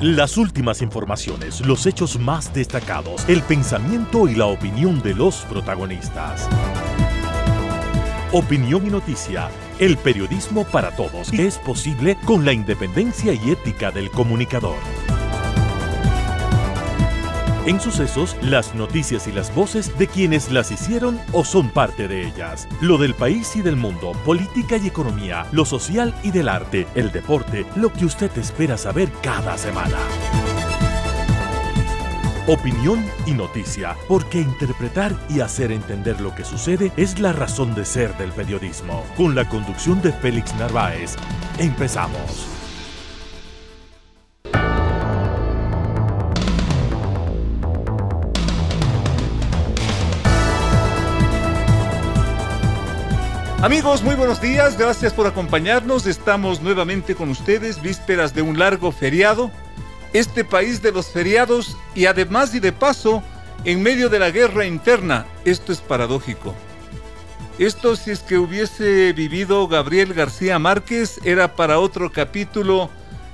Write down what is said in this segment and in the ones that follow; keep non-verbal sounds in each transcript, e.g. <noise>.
Las últimas informaciones, los hechos más destacados, el pensamiento y la opinión de los protagonistas. Opinión y noticia, el periodismo para todos es posible con la independencia y ética del comunicador. En sucesos, las noticias y las voces de quienes las hicieron o son parte de ellas. Lo del país y del mundo, política y economía, lo social y del arte, el deporte, lo que usted espera saber cada semana. Opinión y noticia, porque interpretar y hacer entender lo que sucede es la razón de ser del periodismo. Con la conducción de Félix Narváez, empezamos. Amigos, muy buenos días, gracias por acompañarnos. Estamos nuevamente con ustedes, vísperas de un largo feriado. Este país de los feriados y además y de paso, en medio de la guerra interna. Esto es paradójico. Esto si es que hubiese vivido Gabriel García Márquez era para otro capítulo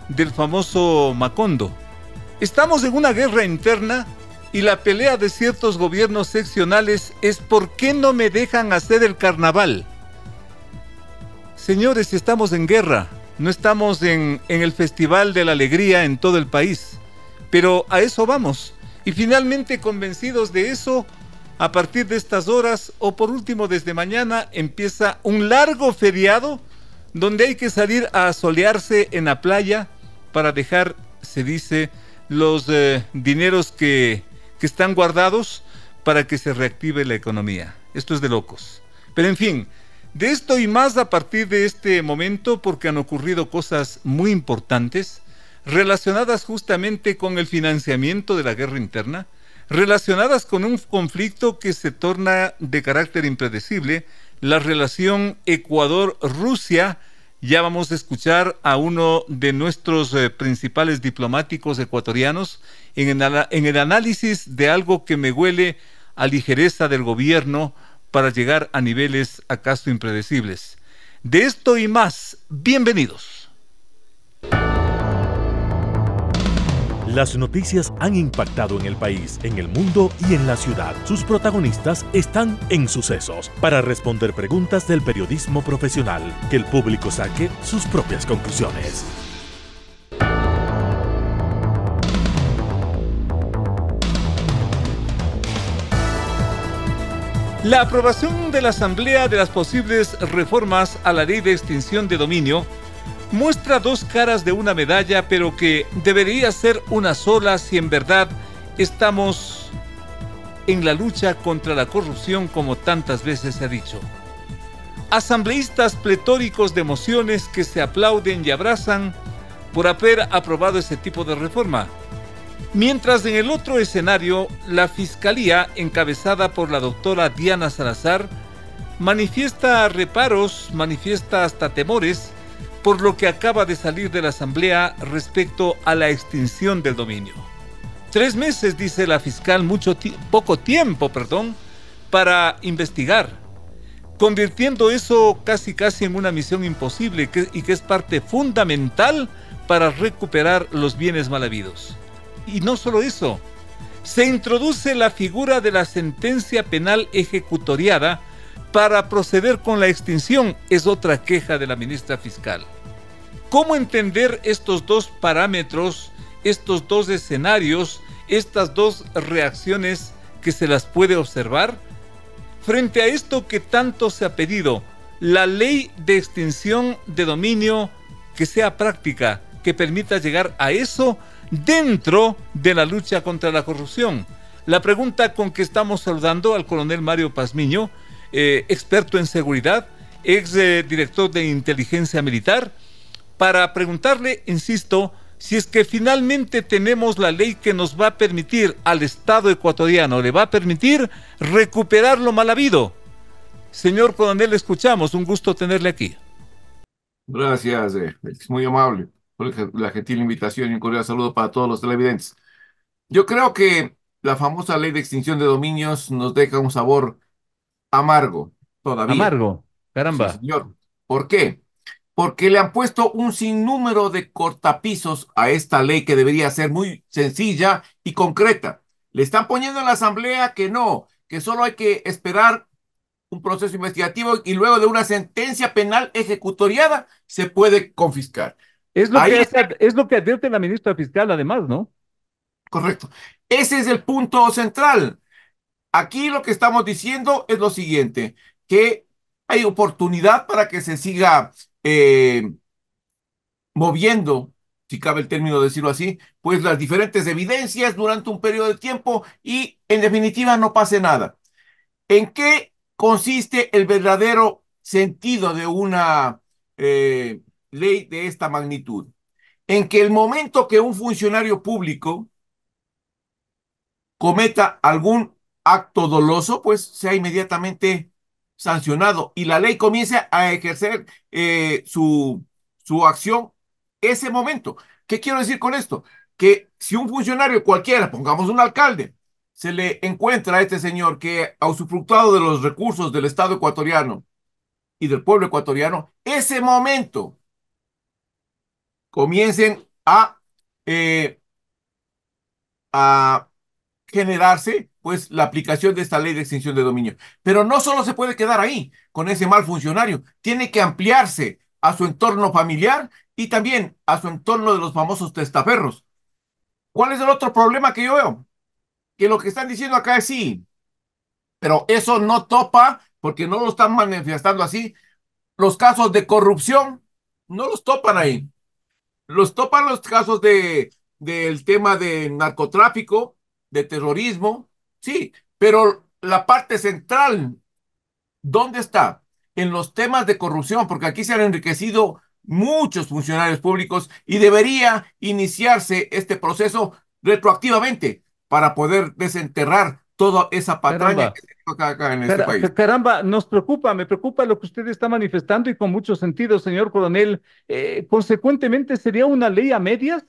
del famoso Macondo. Estamos en una guerra interna y la pelea de ciertos gobiernos seccionales es por qué no me dejan hacer el carnaval. Señores, estamos en guerra, no estamos en, en, el Festival de la Alegría en todo el país, pero a eso vamos. Y finalmente convencidos de eso, a partir de estas horas o por último desde mañana empieza un largo feriado donde hay que salir a solearse en la playa para dejar, se dice, los eh, dineros que, que están guardados para que se reactive la economía. Esto es de locos. Pero en fin, de esto y más a partir de este momento porque han ocurrido cosas muy importantes relacionadas justamente con el financiamiento de la guerra interna, relacionadas con un conflicto que se torna de carácter impredecible, la relación Ecuador-Rusia. Ya vamos a escuchar a uno de nuestros eh, principales diplomáticos ecuatorianos en el, en el análisis de algo que me huele a ligereza del gobierno, para llegar a niveles acaso impredecibles. De esto y más, bienvenidos. Las noticias han impactado en el país, en el mundo y en la ciudad. Sus protagonistas están en sucesos para responder preguntas del periodismo profesional, que el público saque sus propias conclusiones. La aprobación de la Asamblea de las posibles reformas a la ley de extinción de dominio muestra dos caras de una medalla, pero que debería ser una sola si en verdad estamos en la lucha contra la corrupción como tantas veces se ha dicho. Asambleístas pletóricos de emociones que se aplauden y abrazan por haber aprobado ese tipo de reforma Mientras en el otro escenario, la Fiscalía, encabezada por la doctora Diana Salazar, manifiesta reparos, manifiesta hasta temores por lo que acaba de salir de la Asamblea respecto a la extinción del dominio. Tres meses, dice la fiscal, mucho poco tiempo, perdón, para investigar, convirtiendo eso casi casi en una misión imposible y que es parte fundamental para recuperar los bienes mal habidos. Y no solo eso, se introduce la figura de la sentencia penal ejecutoriada para proceder con la extinción, es otra queja de la ministra fiscal. ¿Cómo entender estos dos parámetros, estos dos escenarios, estas dos reacciones que se las puede observar? Frente a esto que tanto se ha pedido, la ley de extinción de dominio que sea práctica, que permita llegar a eso dentro de la lucha contra la corrupción. La pregunta con que estamos saludando al coronel Mario Pazmiño, eh, experto en seguridad, ex eh, director de inteligencia militar, para preguntarle, insisto, si es que finalmente tenemos la ley que nos va a permitir al Estado ecuatoriano, le va a permitir recuperar lo mal habido. Señor coronel, escuchamos, un gusto tenerle aquí. Gracias, eh, es muy amable la gentil invitación y un cordial saludo para todos los televidentes. Yo creo que la famosa ley de extinción de dominios nos deja un sabor amargo todavía. Amargo, caramba. señor. ¿Por qué? porque le han puesto un sinnúmero de cortapisos a esta ley que debería ser muy sencilla y concreta. Le están poniendo en la asamblea que no, que solo hay que esperar un proceso investigativo y luego de una sentencia penal ejecutoriada se puede confiscar. Es lo, que, es lo que advierte la ministra fiscal además, ¿no? Correcto. Ese es el punto central. Aquí lo que estamos diciendo es lo siguiente, que hay oportunidad para que se siga eh, moviendo, si cabe el término decirlo así, pues las diferentes evidencias durante un periodo de tiempo y en definitiva no pase nada. ¿En qué consiste el verdadero sentido de una eh, ley de esta magnitud? En que el momento que un funcionario público cometa algún acto doloso, pues sea inmediatamente sancionado y la ley comience a ejercer eh, su, su acción ese momento. ¿Qué quiero decir con esto? Que si un funcionario cualquiera, pongamos un alcalde, se le encuentra a este señor que ha usufructuado de los recursos del Estado ecuatoriano y del pueblo ecuatoriano, ese momento comiencen a, eh, a generarse pues la aplicación de esta ley de extinción de dominio. Pero no solo se puede quedar ahí con ese mal funcionario, tiene que ampliarse a su entorno familiar y también a su entorno de los famosos testaferros. ¿Cuál es el otro problema que yo veo? Que lo que están diciendo acá es sí, pero eso no topa porque no lo están manifestando así. Los casos de corrupción no los topan ahí. Los topan los casos de, del tema de narcotráfico, de terrorismo, sí, pero la parte central, ¿dónde está? En los temas de corrupción, porque aquí se han enriquecido muchos funcionarios públicos y debería iniciarse este proceso retroactivamente para poder desenterrar toda esa patraña que se acá, acá en este país. Caramba, nos preocupa, me preocupa lo que usted está manifestando y con mucho sentido, señor coronel. Eh, consecuentemente, ¿sería una ley a medias?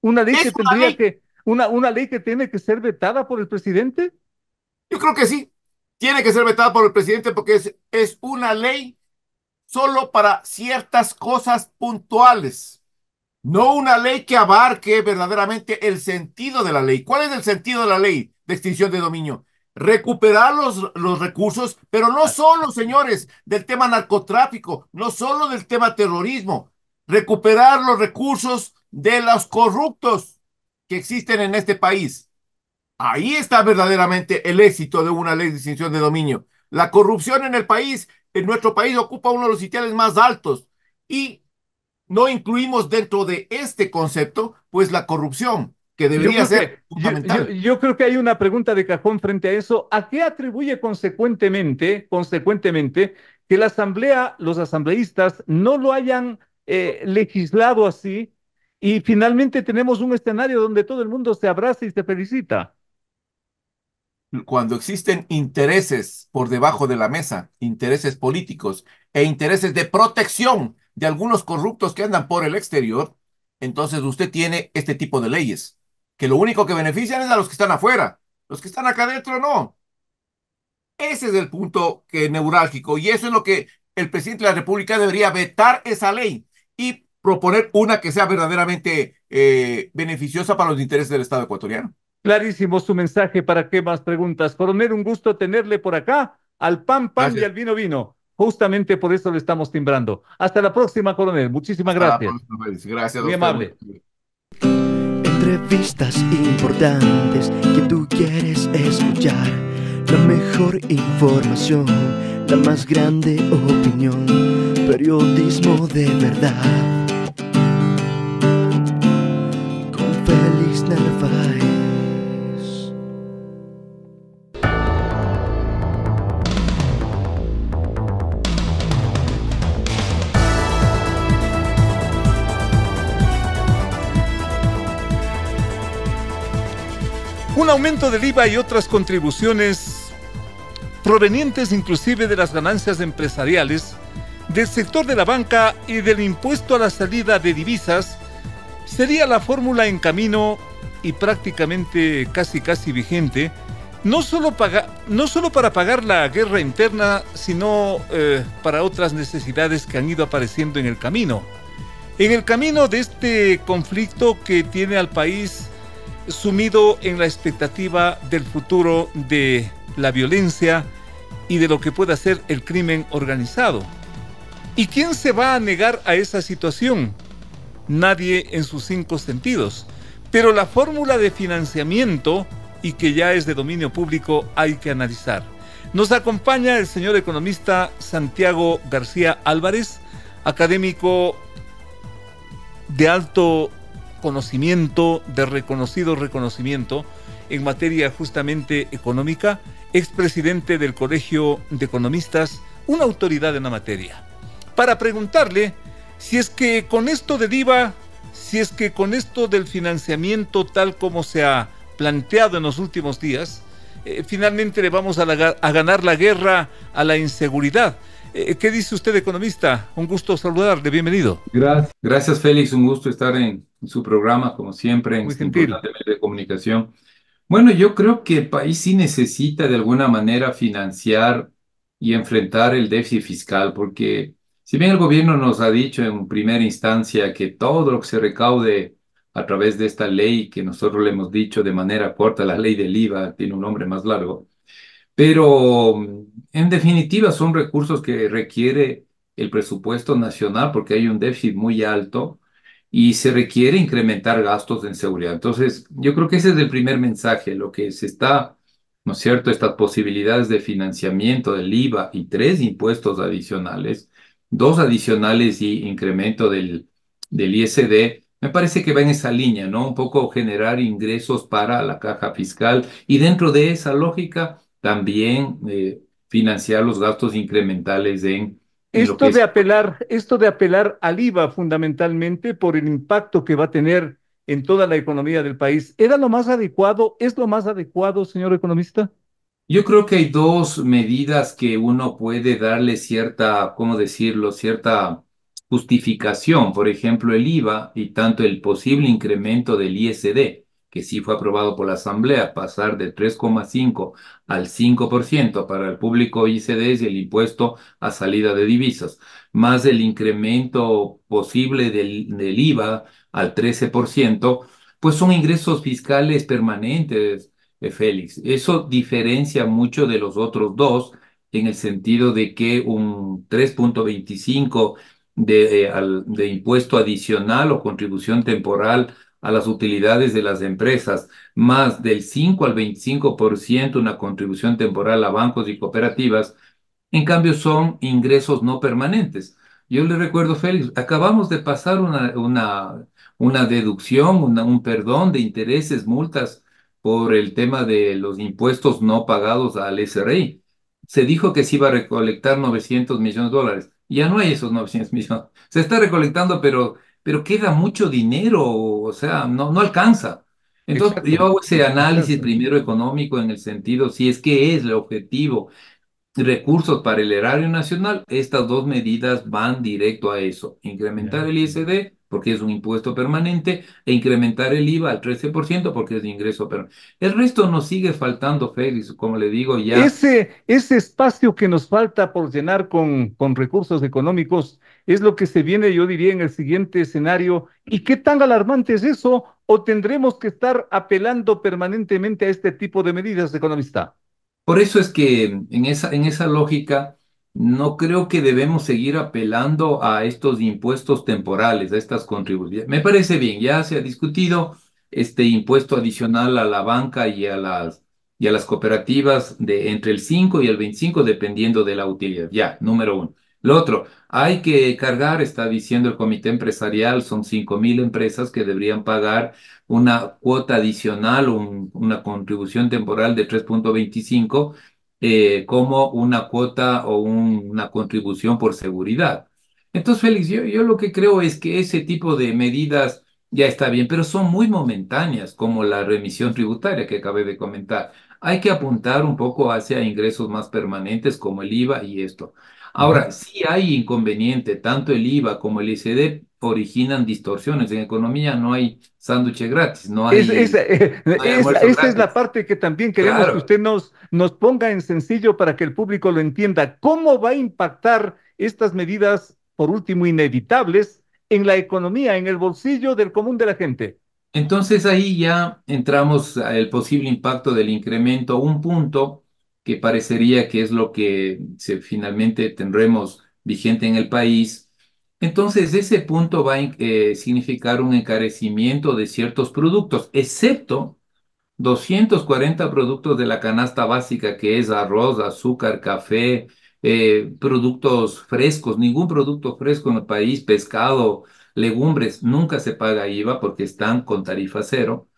¿Una ley que tendría que, una, una ley que tiene que ser vetada por el presidente? Yo creo que sí. Tiene que ser vetada por el presidente porque es, es una ley solo para ciertas cosas puntuales, no una ley que abarque verdaderamente el sentido de la ley. ¿Cuál es el sentido de la ley de extinción de dominio? Recuperar los, los recursos, pero no solo, señores, del tema narcotráfico, no solo del tema terrorismo, recuperar los recursos de los corruptos que existen en este país. Ahí está verdaderamente el éxito de una ley de extinción de dominio. La corrupción en el país en nuestro país ocupa uno de los sitiales más altos y no incluimos dentro de este concepto, pues la corrupción, que debería ser fundamental. Yo, creo que hay una pregunta de cajón frente a eso. ¿A qué atribuye consecuentemente, consecuentemente, que la asamblea, los asambleístas, no lo hayan eh, legislado así y finalmente tenemos un escenario donde todo el mundo se abraza y se felicita? cuando existen intereses por debajo de la mesa, intereses políticos e intereses de protección de algunos corruptos que andan por el exterior, entonces usted tiene este tipo de leyes, que lo único que benefician es a los que están afuera, los que están acá adentro no. Ese es el punto que neurálgico y eso es lo que el presidente de la República debería vetar esa ley y proponer una que sea verdaderamente eh, beneficiosa para los intereses del Estado ecuatoriano. Clarísimo su mensaje. ¿Para qué más preguntas? Coronel, un gusto tenerle por acá, al pan, pan y al vino, vino. Justamente por eso le estamos timbrando. Hasta la próxima, coronel. Muchísimas gracias. Gracias. Muy amable. Entrevistas importantes que tú quieres escuchar. La mejor información, la más grande opinión. Periodismo de verdad. Un aumento del IVA y otras contribuciones provenientes inclusive de las ganancias empresariales, del sector de la banca y del impuesto a la salida de divisas sería la fórmula en camino y prácticamente casi casi vigente no solo, para pagar la guerra interna, sino eh, para otras necesidades que han ido apareciendo en el camino. En el camino de este conflicto que tiene al país sumido en la expectativa del futuro de la violencia y de lo que pueda ser el crimen organizado. ¿Y quién se va a negar a esa situación? Nadie en sus cinco sentidos. Pero la fórmula de financiamiento y que ya es de dominio público hay que analizar. Nos acompaña el señor economista Santiago García Álvarez, académico de alto conocimiento, de reconocido reconocimiento en materia justamente económica, expresidente del Colegio de Economistas, una autoridad en la materia, para preguntarle si es que con esto de IVA, si es que con esto del financiamiento tal como se ha planteado en los últimos días, eh, finalmente le vamos a, ganar la guerra a la inseguridad. Eh, ¿Qué dice usted, economista? Un gusto saludarle, bienvenido. Gracias, gracias Félix, un gusto estar en, su programa, como siempre, en este importante medio de comunicación. Bueno, yo creo que el país sí necesita de alguna manera financiar y enfrentar el déficit fiscal, porque si bien el gobierno nos ha dicho en primera instancia que todo lo que se recaude a través de esta ley que nosotros le hemos dicho de manera corta, la ley del IVA, tiene un nombre más largo, pero en definitiva son recursos que requiere el presupuesto nacional porque hay un déficit muy alto y se requiere incrementar gastos en seguridad. Entonces, yo creo que ese es el primer mensaje, lo que se está, ¿no es cierto?, estas posibilidades de financiamiento del IVA y tres impuestos adicionales, dos adicionales y incremento del, del ISD, me parece que va en esa línea, ¿no? Un poco generar ingresos para la caja fiscal y dentro de esa lógica también eh, financiar los gastos incrementales en... esto de apelar, esto de apelar al IVA fundamentalmente por el impacto que va a tener en toda la economía del país, ¿era lo más adecuado? ¿Es lo más adecuado, señor economista? Yo creo que hay dos medidas que uno puede darle cierta, ¿cómo decirlo?, cierta justificación, por ejemplo, el IVA y tanto el posible incremento del ISD, que sí fue aprobado por la Asamblea, pasar de 3,5 al 5% para el público ICD y el impuesto a salida de divisas, más el incremento posible del, del IVA al 13%, pues son ingresos fiscales permanentes, eh, Félix. Eso diferencia mucho de los otros dos en el sentido de que un 3.25 de, eh, de impuesto adicional o contribución temporal a las utilidades de las empresas, más del 5 al 25% una contribución temporal a bancos y cooperativas, en cambio son ingresos no permanentes. Yo le recuerdo, Félix, acabamos de pasar una, una, una deducción, un perdón de intereses, multas por el tema de los impuestos no pagados al SRI. Se dijo que se iba a recolectar 900 millones de dólares ya no hay esos 900 millones. Se está recolectando, pero, pero queda mucho dinero, o sea, no, no alcanza. Entonces, yo hago ese análisis primero económico en el sentido, si es que es el objetivo, recursos para el erario nacional, estas dos medidas van directo a eso, incrementar el ISD porque es un impuesto permanente, e incrementar el IVA al 13% porque es de ingreso permanente. El resto nos sigue faltando, Félix, como le digo ya. Ese, ese espacio que nos falta por llenar con, con recursos económicos es lo que se viene, yo diría, en el siguiente escenario. ¿Y qué tan alarmante es eso? ¿O tendremos que estar apelando permanentemente a este tipo de medidas, economista? Por eso es que en esa, en esa lógica no creo que debemos seguir apelando a estos impuestos temporales, a estas contribuciones. Me parece bien, ya se ha discutido este impuesto adicional a la banca y a las, y a las cooperativas de entre el 5 y el 25, dependiendo de la utilidad. Ya, número uno. Lo otro, hay que cargar, está diciendo el comité empresarial, son 5 mil empresas que deberían pagar una cuota adicional, una contribución temporal de 3.25 eh, como una cuota o una contribución por seguridad. Entonces, Félix, yo, yo lo que creo es que ese tipo de medidas ya está bien, pero son muy momentáneas, como la remisión tributaria que acabé de comentar. Hay que apuntar un poco hacia ingresos más permanentes como el IVA y esto. Ahora, si hay inconveniente, tanto el IVA como el ICD originan distorsiones. En economía no hay sándwich gratis, no hay, Es- eh, no hay es- almuerzo esa es la parte que también queremos Claro. que usted nos, nos ponga en sencillo para que el público lo entienda. ¿Cómo va a impactar estas medidas, por último, inevitables, en la economía, en el bolsillo del común de la gente? Entonces ahí ya entramos al posible impacto del incremento, un punto que parecería que es lo que se, finalmente tendremos vigente en el país. Entonces ese punto va a eh, significar un encarecimiento de ciertos productos, excepto 240 productos de la canasta básica, que es arroz, azúcar, café, eh, productos frescos, ningún producto fresco en el país, pescado, legumbres, nunca se paga IVA porque están con tarifa cero,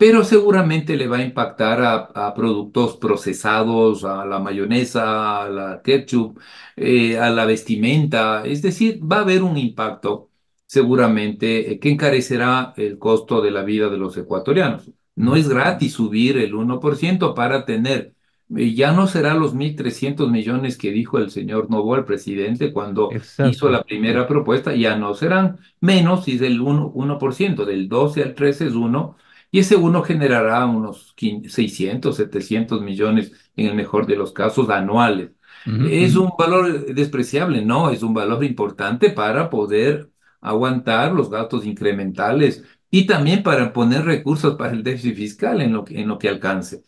pero seguramente le va a impactar a, a productos procesados, a la mayonesa, a la ketchup, eh, a la vestimenta, es decir, va a haber un impacto seguramente eh, que encarecerá el costo de la vida de los ecuatorianos. No es gratis subir el 1% para tener, eh, ya no será los 1.300 millones que dijo el señor Novoa, el presidente, cuando Exacto. hizo la primera propuesta, ya no serán menos, si es del 1%, 1%, del 12 al 13 es 1, y ese 1 generará unos 500, 600, 700 millones en el mejor de los casos anuales. ¿Es un valor despreciable? No, es un valor importante para poder aguantar los gastos incrementales y también para poner recursos para el déficit fiscal en lo que, en lo que alcance.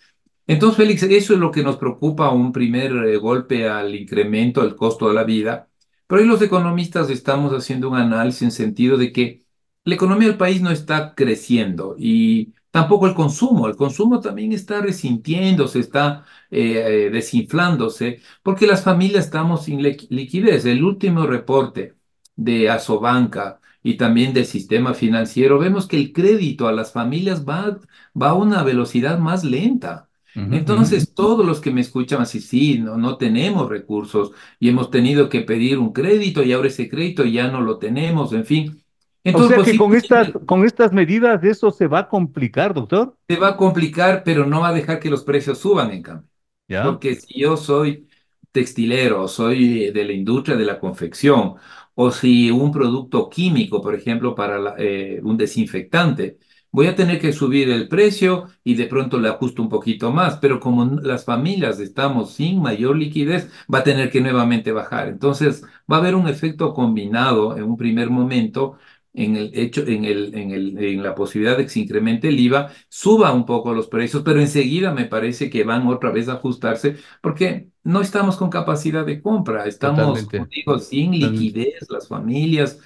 Entonces, Félix, eso es lo que nos preocupa, un primer eh, golpe al incremento del costo de la vida. Pero hoy los economistas estamos haciendo un análisis en sentido de que la economía del país no está creciendo y tampoco el consumo. El consumo también está resintiéndose, está eh, desinflándose, porque las familias estamos sin li- liquidez. El último reporte de Asobanca y también del sistema financiero, vemos que el crédito a las familias va, va a una velocidad más lenta. Entonces, todos los que me escuchan así, sí, no, no tenemos recursos y hemos tenido que pedir un crédito y ahora ese crédito ya no lo tenemos, en fin. O Entonces, sea que con estas, posiblemente con estas medidas eso se va a complicar, doctor. se va a complicar, pero no va a dejar que los precios suban, en cambio. ¿Ya? Porque si yo soy textilero, soy de la industria de la confección, o si un producto químico, por ejemplo, para la- eh, un desinfectante, voy a tener que subir el precio y de pronto le ajusto un poquito más, pero como las familias estamos sin mayor liquidez, va a tener que nuevamente bajar. Entonces, va a haber un efecto combinado en un primer momento en el hecho, en el, en el, en la posibilidad de que se incremente el IVA, suba un poco los precios, pero enseguida me parece que van otra vez a ajustarse porque no estamos con capacidad de compra, estamos, digo, sin liquidez, las familias.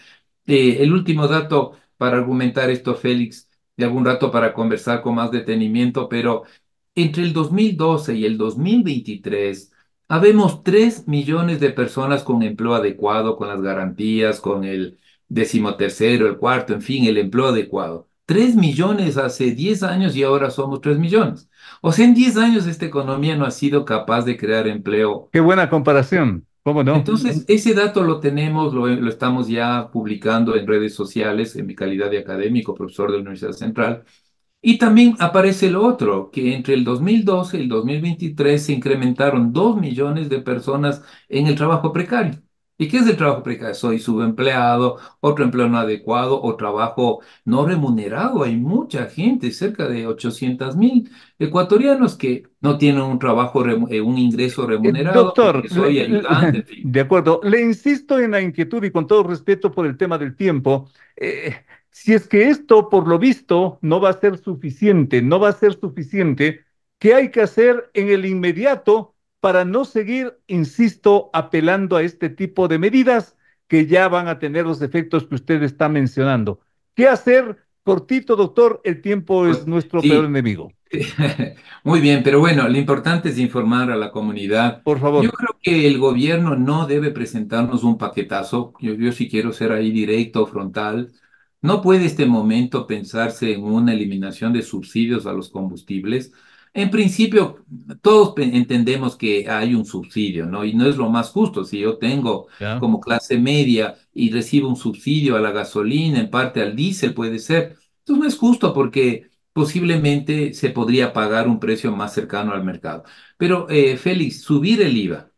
Eh, el último dato para argumentar esto, Félix, de algún rato para conversar con más detenimiento, pero entre el 2012 y el 2023, habemos 3 millones de personas con empleo adecuado, con las garantías, con el decimotercero, el cuarto, en fin, el empleo adecuado. 3 millones hace 10 años y ahora somos 3 millones. O sea, en 10 años esta economía no ha sido capaz de crear empleo. Qué buena comparación. ¿Cómo no? Entonces, ese dato lo tenemos, lo, lo estamos ya publicando en redes sociales en mi calidad de académico, profesor de la Universidad Central. Y también aparece lo otro, que entre el 2012 y el 2023 se incrementaron 2 millones de personas en el trabajo precario. ¿Y qué es el trabajo precario? Soy subempleado, otro empleo no adecuado o trabajo no remunerado. Hay mucha gente, cerca de 800 mil ecuatorianos que no tienen un trabajo, eh, un ingreso Eh, remunerado, Doctor, soy ayudante, en <laughs> fin. de acuerdo, le insisto en la inquietud y con todo respeto por el tema del tiempo. eh, si es que esto, por lo visto, no va a ser suficiente, no va a ser suficiente, ¿qué hay que hacer en el inmediato para no seguir, insisto, apelando a este tipo de medidas que ya van a tener los efectos que usted está mencionando? ¿Qué hacer? Cortito, doctor, el tiempo es Pues, nuestro sí. peor enemigo. <laughs> Muy bien, pero bueno, lo importante es informar a la comunidad. Por favor. Yo creo que el gobierno no debe presentarnos un paquetazo. Yo, yo sí quiero ser ahí directo, frontal. No puede este momento pensarse en una eliminación de subsidios a los combustibles. En principio, todos entendemos que hay un subsidio, ¿no? Y no es lo más justo. Si yo tengo ¿Ya? como clase media y recibo un subsidio a la gasolina, en parte al diésel, puede ser. Entonces no es justo porque posiblemente se podría pagar un precio más cercano al mercado. Pero, eh, Félix, subir el IVA,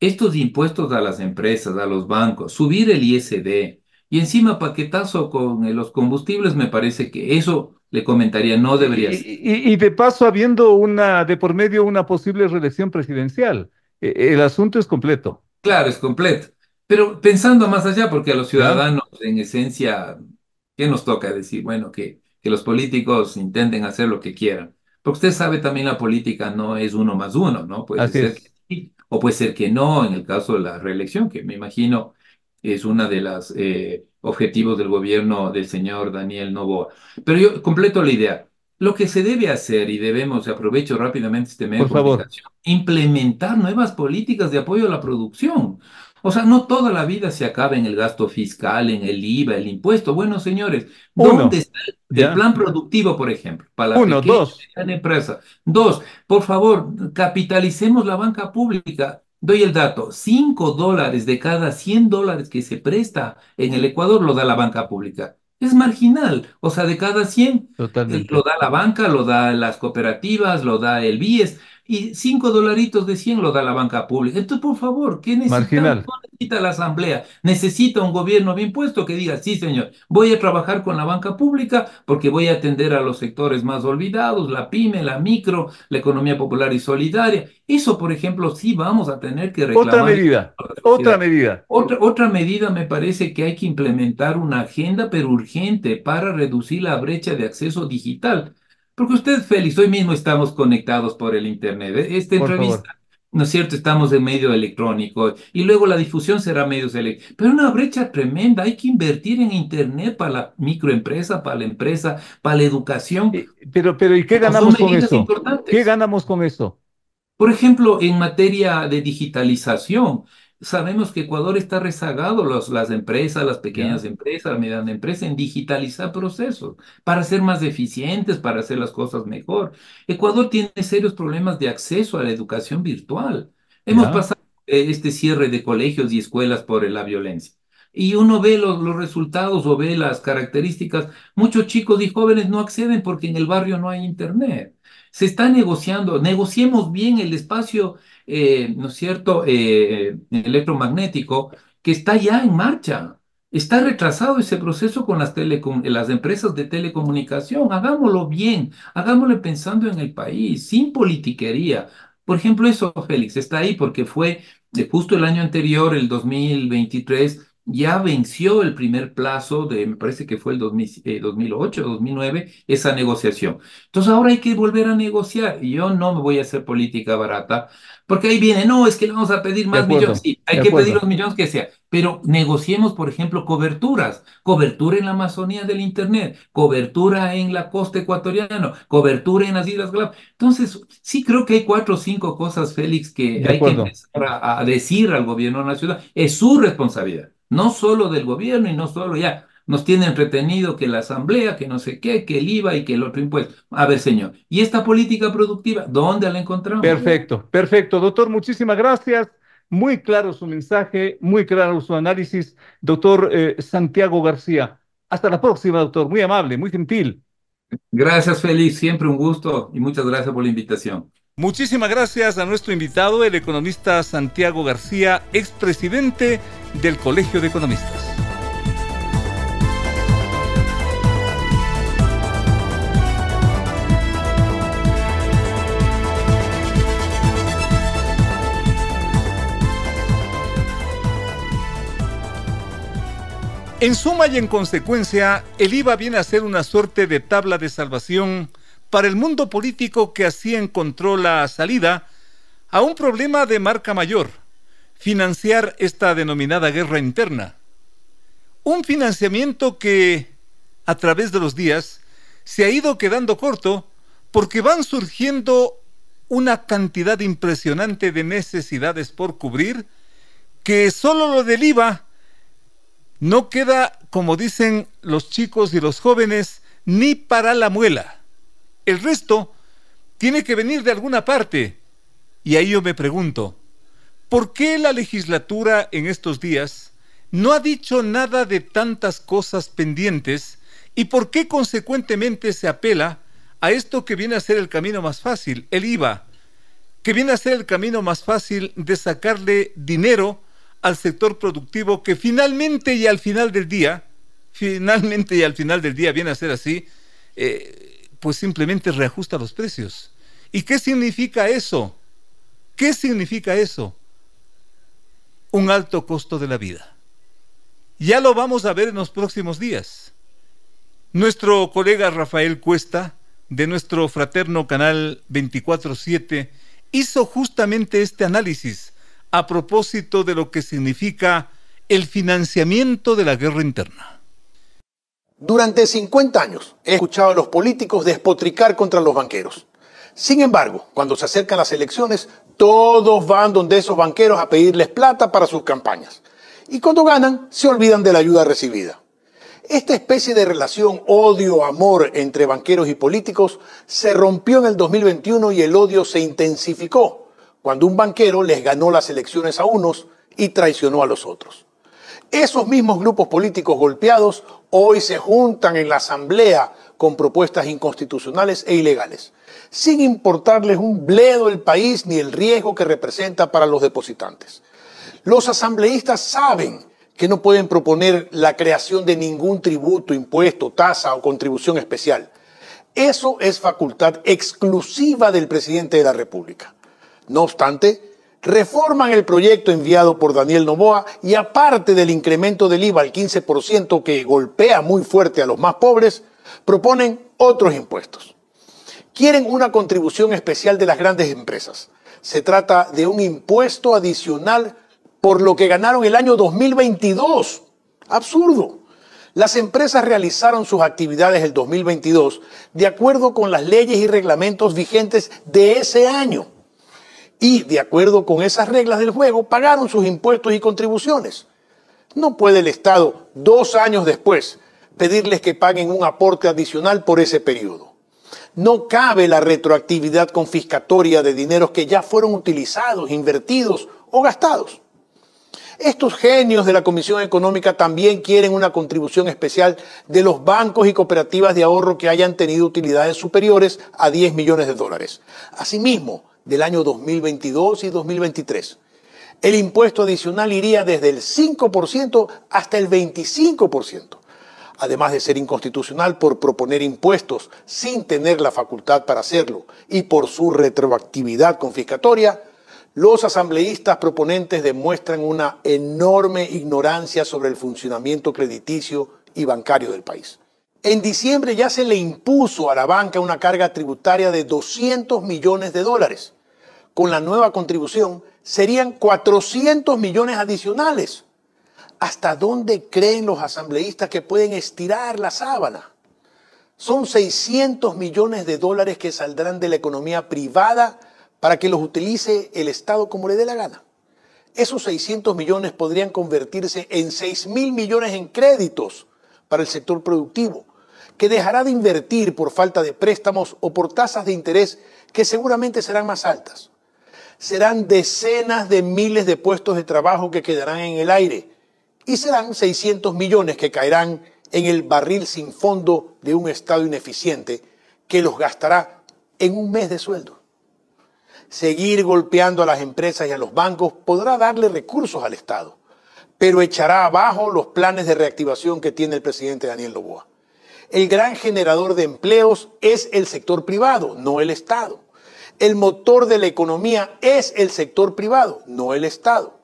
estos impuestos a las empresas, a los bancos, subir el ISD Y encima paquetazo con eh, los combustibles, me parece que eso le comentaría, no debería Y, ser. y- y de paso, habiendo una, de por medio una posible reelección presidencial, Eh, el asunto es completo. Claro, es completo. Pero pensando más allá, porque a los ciudadanos, en esencia, ¿qué nos toca decir? Bueno, que, que los políticos intenten hacer lo que quieran. Porque usted sabe también la política no es uno más uno, ¿no? Puede Así ser es. que sí, o puede ser que no, en el caso de la reelección, que me imagino es una de las eh, objetivos del gobierno del señor Daniel Noboa. Pero yo completo la idea. Lo que se debe hacer, y debemos, aprovecho rápidamente este medio Por de favor. implementar nuevas políticas de apoyo a la producción. O sea, no toda la vida se acaba en el gasto fiscal, en el IVA, el impuesto. Bueno, señores, Uno, ¿dónde está el ¿ya? plan productivo, por ejemplo, para la Uno, pequeña dos. empresa? Dos, por favor, capitalicemos la banca pública. Doy el dato, 5 dólares de cada 100 dólares que se presta en el Ecuador lo da la banca pública. Es marginal, o sea, de cada 100 eh, Totalmente. lo da la banca, lo da las cooperativas, lo da el BIES, y 5 dolaritos de 100 lo da la banca pública. Entonces, por favor, ¿qué. No necesita la asamblea, necesita un gobierno bien puesto que diga, sí, señor, voy a trabajar con la banca pública porque voy a atender a los sectores más olvidados, la pyme, la micro, la economía popular y solidaria. Eso, por ejemplo, sí vamos a tener que reclamar. Otra medida, otra medida. Otra, otra medida me parece que hay que implementar una agenda, pero urgente, para reducir la brecha de acceso digital. Porque usted, Félix, hoy mismo estamos conectados por el Internet. ¿eh? Esta Por favor. entrevista, ¿no es cierto? Estamos en medio electrónico y luego la difusión será medios electrónicos. Pero una brecha tremenda. Hay que invertir en Internet para la microempresa, para la empresa, para la educación. Y- Pero, pero, ¿y qué ganamos con importantes. ¿Qué ganamos con eso? Por ejemplo, en materia de digitalización, sabemos que Ecuador está rezagado, los- las empresas, las pequeñas Ya. empresas, las medianas empresas, en digitalizar procesos para ser más eficientes, para hacer las cosas mejor. Ecuador tiene serios problemas de acceso a la educación virtual. Hemos Ya. pasado eh, este cierre de colegios y escuelas por la violencia. Y uno ve los, los resultados o ve las características. Muchos chicos y jóvenes no acceden porque en el barrio no hay internet. Se está negociando, negociemos bien el espacio, eh, ¿no es cierto?, eh, electromagnético que está ya en marcha. Está retrasado ese proceso con las, telecom- las empresas de telecomunicación. Hagámoslo bien, hagámoslo pensando en el país, sin politiquería. Por ejemplo, eso, Félix, está ahí porque fue eh, justo el año anterior, el 2023, ya venció el primer plazo de, me parece que fue el 2000, eh, 2008, 2009, esa negociación. Entonces ahora hay que volver a negociar y yo no me voy a hacer política barata, porque ahí viene, no, es que le vamos a pedir más acuerdo, millones. Sí, hay que acuerdo. pedir los millones que sea, pero negociemos, por ejemplo, coberturas, cobertura en la Amazonía del Internet, cobertura en la costa ecuatoriana, cobertura en las Islas Galápagos. Entonces, sí creo que hay cuatro o cinco cosas, Félix, que De hay que empezar a, a decir al gobierno nacional. Es su responsabilidad, no solo del gobierno y no solo ya. Nos tiene entretenido que la asamblea, que no sé qué, que el IVA y que el otro impuesto. A ver, señor, ¿y esta política productiva, dónde la encontramos? Perfecto, perfecto. Doctor, muchísimas gracias. Muy claro su mensaje, muy claro su análisis. Doctor eh, Santiago García. Hasta la próxima, doctor. Muy amable, muy gentil. Gracias, Félix, siempre un gusto y muchas gracias por la invitación. Muchísimas gracias a nuestro invitado, el economista Santiago García, expresidente del Colegio de Economistas. En suma y en consecuencia, el IVA viene a ser una suerte de tabla de salvación para el mundo político que así encontró la salida a un problema de marca mayor, financiar esta denominada guerra interna. Un financiamiento que, a través de los días, se ha ido quedando corto porque van surgiendo una cantidad impresionante de necesidades por cubrir que solo lo del IVA no queda, como dicen los chicos y los jóvenes, ni para la muela. El resto tiene que venir de alguna parte. Y ahí yo me pregunto, ¿por qué la legislatura en estos días no ha dicho nada de tantas cosas pendientes y por qué consecuentemente se apela a esto que viene a ser el camino más fácil, el IVA, que viene a ser el camino más fácil de sacarle dinero al sector productivo que finalmente y al final del día, finalmente y al final del día viene a ser así, eh, pues simplemente reajusta los precios. ¿Y qué significa eso? ¿Qué significa eso? Un alto costo de la vida. Ya lo vamos a ver en los próximos días. Nuestro colega Rafael Cuesta, de nuestro fraterno canal 24-7, hizo justamente este análisis a propósito de lo que significa el financiamiento de la guerra interna. Durante 50 años he escuchado a los políticos despotricar contra los banqueros. Sin embargo, cuando se acercan las elecciones, todos van donde esos banqueros a pedirles plata para sus campañas. Y cuando ganan, se olvidan de la ayuda recibida. Esta especie de relación odio-amor entre banqueros y políticos se rompió en el 2021 y el odio se intensificó cuando un banquero les ganó las elecciones a unos y traicionó a los otros. Esos mismos grupos políticos golpeados hoy se juntan en la asamblea con propuestas inconstitucionales e ilegales, sin importarles un bledo el país ni el riesgo que representa para los depositantes. Los asambleístas saben que no pueden proponer la creación de ningún tributo, impuesto, tasa o contribución especial. Eso es facultad exclusiva del presidente de la República. No obstante, reforman el proyecto enviado por Daniel Novoa y aparte del incremento del IVA al 15% que golpea muy fuerte a los más pobres, proponen otros impuestos. Quieren una contribución especial de las grandes empresas. Se trata de un impuesto adicional por lo que ganaron el año 2022. Absurdo. Las empresas realizaron sus actividades el 2022 de acuerdo con las leyes y reglamentos vigentes de ese año. Y de acuerdo con esas reglas del juego pagaron sus impuestos y contribuciones. No puede el Estado, dos años después, pedirles que paguen un aporte adicional por ese periodo. No cabe la retroactividad confiscatoria de dineros que ya fueron utilizados, invertidos o gastados. Estos genios de la Comisión Económica también quieren una contribución especial de los bancos y cooperativas de ahorro que hayan tenido utilidades superiores a 10 millones de dólares. Asimismo, del año 2022 y 2023. El impuesto adicional iría desde el 5% hasta el 25%. Además de ser inconstitucional por proponer impuestos sin tener la facultad para hacerlo y por su retroactividad confiscatoria, los asambleístas proponentes demuestran una enorme ignorancia sobre el funcionamiento crediticio y bancario del país. En diciembre ya se le impuso a la banca una carga tributaria de 200 millones de dólares. Con la nueva contribución serían 400 millones adicionales. ¿Hasta dónde creen los asambleístas que pueden estirar la sábana? Son 600 millones de dólares que saldrán de la economía privada para que los utilice el Estado como le dé la gana. Esos 600 millones podrían convertirse en 6 mil millones en créditos para el sector productivo, que dejará de invertir por falta de préstamos o por tasas de interés que seguramente serán más altas. Serán decenas de miles de puestos de trabajo que quedarán en el aire y serán 600 millones que caerán en el barril sin fondo de un Estado ineficiente que los gastará en un mes de sueldo seguir golpeando a las empresas y a los bancos podrá darle recursos al Estado, pero echará abajo los planes de reactivación que tiene el presidente Daniel Loboa. El gran generador de empleos es el sector privado, no el Estado. El motor de la economía es el sector privado, no el Estado.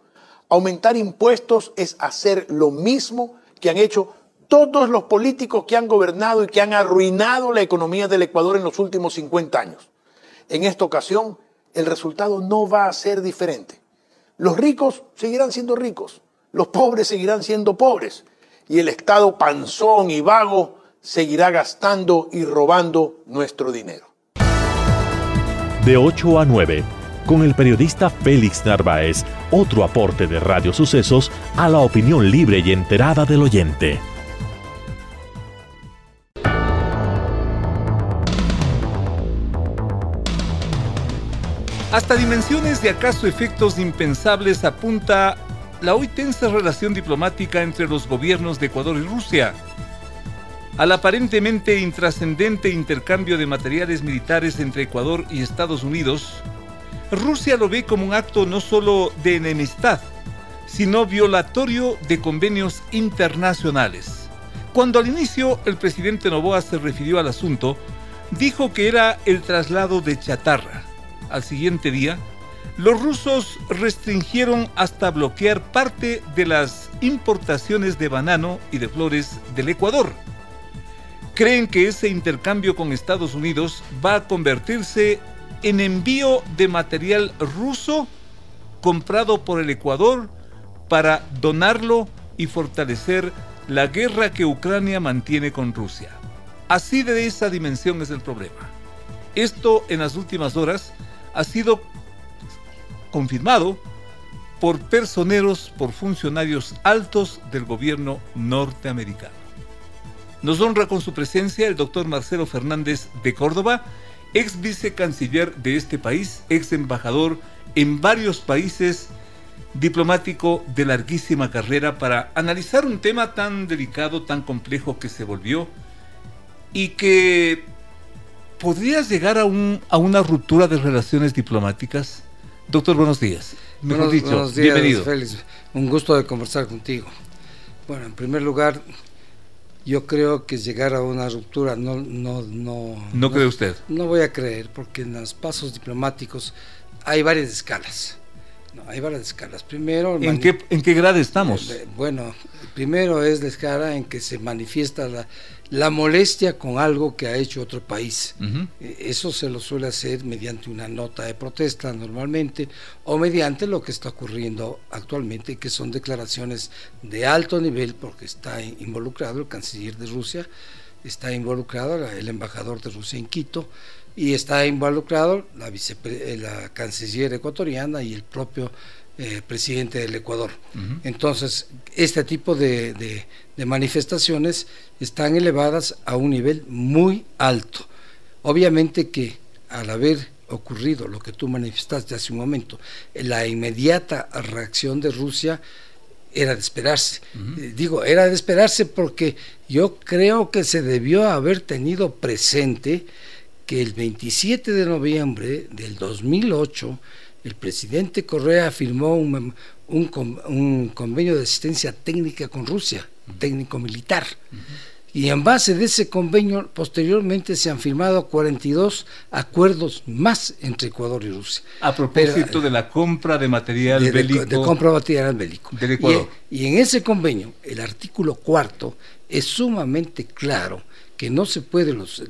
Aumentar impuestos es hacer lo mismo que han hecho todos los políticos que han gobernado y que han arruinado la economía del Ecuador en los últimos 50 años. En esta ocasión, el resultado no va a ser diferente. Los ricos seguirán siendo ricos, los pobres seguirán siendo pobres y el Estado panzón y vago seguirá gastando y robando nuestro dinero. De 8 a 9, con el periodista Félix Narváez, otro aporte de Radio Sucesos a la opinión libre y enterada del oyente. Hasta dimensiones de acaso efectos impensables apunta la hoy tensa relación diplomática entre los gobiernos de Ecuador y Rusia. Al aparentemente intrascendente intercambio de materiales militares entre Ecuador y Estados Unidos, Rusia lo ve como un acto no solo de enemistad, sino violatorio de convenios internacionales. Cuando al inicio el presidente Novoa se refirió al asunto, dijo que era el traslado de chatarra. Al siguiente día, los rusos restringieron hasta bloquear parte de las importaciones de banano y de flores del Ecuador. Creen que ese intercambio con Estados Unidos va a convertirse en envío de material ruso comprado por el Ecuador para donarlo y fortalecer la guerra que Ucrania mantiene con Rusia. Así de esa dimensión es el problema. Esto en las últimas horas ha sido confirmado por personeros, por funcionarios altos del gobierno norteamericano. Nos honra con su presencia el doctor Marcelo Fernández de Córdoba, ex vicecanciller de este país, ex embajador en varios países, diplomático de larguísima carrera para analizar un tema tan delicado, tan complejo que se volvió y que podría llegar a, un, a una ruptura de relaciones diplomáticas. Doctor, buenos días. Mejor dicho, buenos días, bienvenido. Félix. Un gusto de conversar contigo. Bueno, en primer lugar, yo creo que llegar a una ruptura no no no. No cree usted no voy a creer porque en los pasos diplomáticos hay varias escalas no, hay varias escalas. Primero en qué en qué grado estamos eh, bueno primero es la escala en que se manifiesta la la molestia con algo que ha hecho otro país. Eh, eso se lo suele hacer mediante una nota de protesta normalmente o mediante lo que está ocurriendo actualmente, que son declaraciones de alto nivel, porque está involucrado el canciller de Rusia, está involucrado el embajador de Rusia en Quito y está involucrado la, eh, la canciller ecuatoriana y el propio eh, presidente del Ecuador. Entonces, este tipo de, manifestaciones están elevadas a un nivel muy alto. Obviamente que al haber ocurrido lo que tú manifestaste hace un momento, la inmediata reacción de Rusia era de esperarse. Eh, digo, era de esperarse porque yo creo que se debió haber tenido presente que el 27 de noviembre del 2008 el presidente Correa firmó un, un, convenio de asistencia técnica con Rusia, técnico-militar. Y en base de ese convenio, posteriormente se han firmado 42 acuerdos más entre Ecuador y Rusia. A propósito de la compra de material bélico. De, compra de material bélico. Del Ecuador. Y, y, en ese convenio, el artículo cuarto es sumamente claro que no se puede los,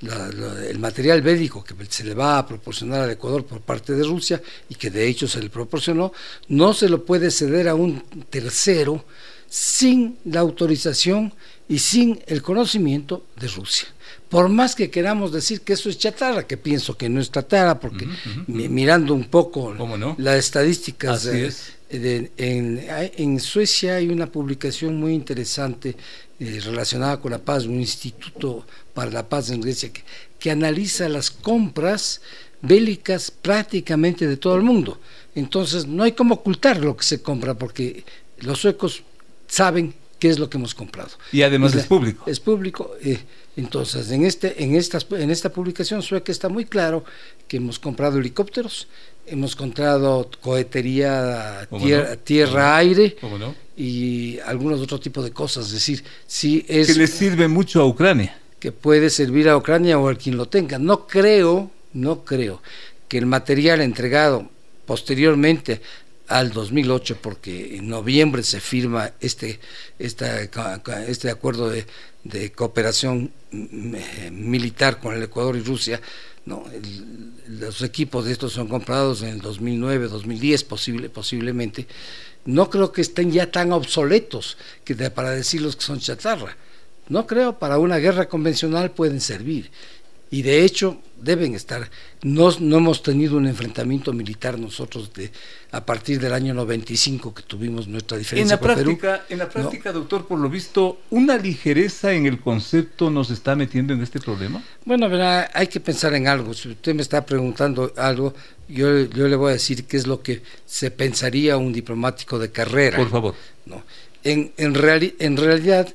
el material bélico que se le va a proporcionar al Ecuador por parte de Rusia y que de hecho se le proporcionó, no se lo puede ceder a un tercero sin la autorización y sin el conocimiento de Rusia. Por más que queramos decir que eso es chatarra, que pienso que no es chatarra, porque mirando un poco las estadísticas, en, Suecia hay una publicación muy interesante eh, relacionada con la paz, un instituto para la paz en Grecia que, que analiza las compras bélicas prácticamente de todo el mundo. Entonces no hay como ocultar lo que se compra porque los suecos saben qué es lo que hemos comprado. Y además es público. Es público. Eh, entonces, en, este, en, estas, en esta publicación sueca está muy claro que hemos comprado helicópteros, hemos comprado cohetería tierra-aire y algunos otros tipos de cosas. Es decir, si es... Que le sirve mucho a Ucrania. Que puede servir a Ucrania o a quien lo tenga. No creo, no creo que el material entregado posteriormente al 2008 porque en noviembre se firma este, este acuerdo de, cooperación mm, eh, militar con el Ecuador y Rusia. Los equipos de estos son comprados en el 2009, 2010 posible, posiblemente. No creo que estén ya tan obsoletos que para decirlos que son chatarra. No creo, para una guerra convencional pueden servir y de hecho deben estar. No, no hemos tenido un enfrentamiento militar nosotros de, a partir del año 95 que tuvimos nuestra diferencia en la práctica, En la práctica, doctor, por lo visto, ¿una ligereza en el concepto nos está metiendo en este problema? Bueno, verá, hay que pensar en algo. Si usted me está preguntando algo, yo, yo le voy a decir qué es lo que se pensaría un diplomático de carrera. Por favor. ¿no? En, en, en realidad,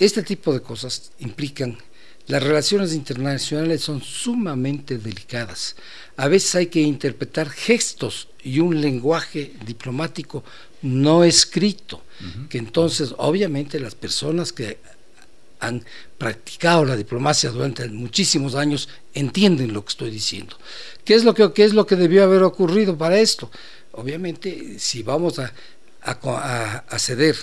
este tipo de cosas implican las relaciones internacionales son sumamente delicadas. A veces hay que interpretar gestos y un lenguaje diplomático no escrito, que entonces obviamente las personas que han practicado la diplomacia durante muchísimos años entienden lo que estoy diciendo. ¿Qué es lo que, qué es lo que debió haber ocurrido para esto? Obviamente, si vamos a, a ceder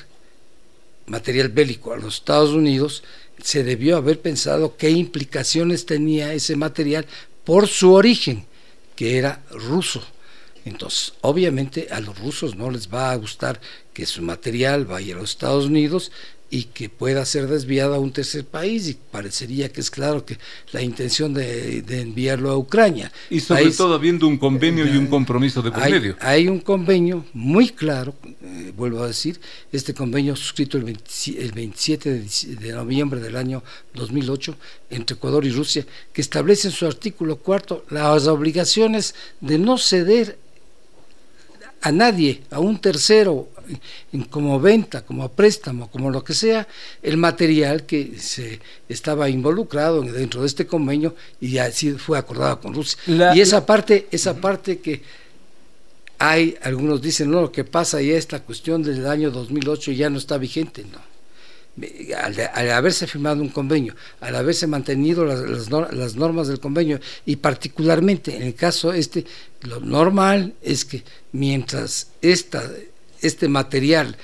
material bélico a los Estados Unidos, se debió haber pensado qué implicaciones tenía ese material por su origen, que era ruso. Entonces, obviamente a los rusos no les va a gustar que su material vaya a los Estados Unidos y que pueda ser desviado a un tercer país y parecería que es claro que la intención de, enviarlo a Ucrania. Y sobre todo habiendo un convenio y un compromiso de por hay, medio. Hay un convenio muy claro, eh, vuelvo a decir, este convenio suscrito el, 27 de, de, noviembre del año 2008 entre Ecuador y Rusia, que establece en su artículo cuarto las obligaciones de no ceder a nadie, a un tercero, como venta, como préstamo, como lo que sea, el material que se estaba involucrado dentro de este convenio y así fue acordado con Rusia. y esa parte, esa parte que hay, algunos dicen, no, lo que pasa y esta cuestión del año 2008 ya no está vigente, no al, haberse firmado un convenio, al haberse mantenido las, las, normas del convenio y particularmente en el caso este, lo normal es que mientras esta, este material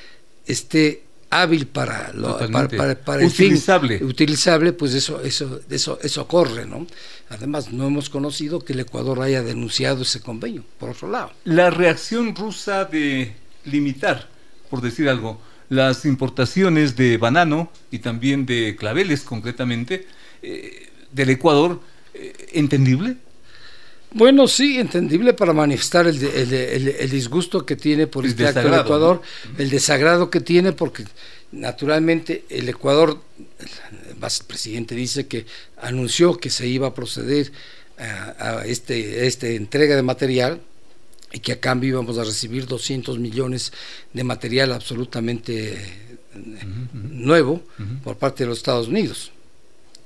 esté hábil para, lo, para, el utilizable. Fin, utilizable, pues eso, eso, eso, eso ocurre, ¿no? Además, no hemos conocido que el Ecuador haya denunciado ese convenio, por otro lado. La reacción rusa de limitar, por decir algo, las importaciones de banano y también de claveles concretamente eh, del Ecuador, eh, ¿entendible? Bueno, sí, entendible para manifestar el, el, disgusto que tiene por este acto del Ecuador, el desagrado que tiene porque naturalmente el Ecuador, el presidente dice que anunció que se iba a proceder a, a este, a esta entrega de material, y que a cambio íbamos a recibir 200 millones de material absolutamente nuevo por parte de los Estados Unidos.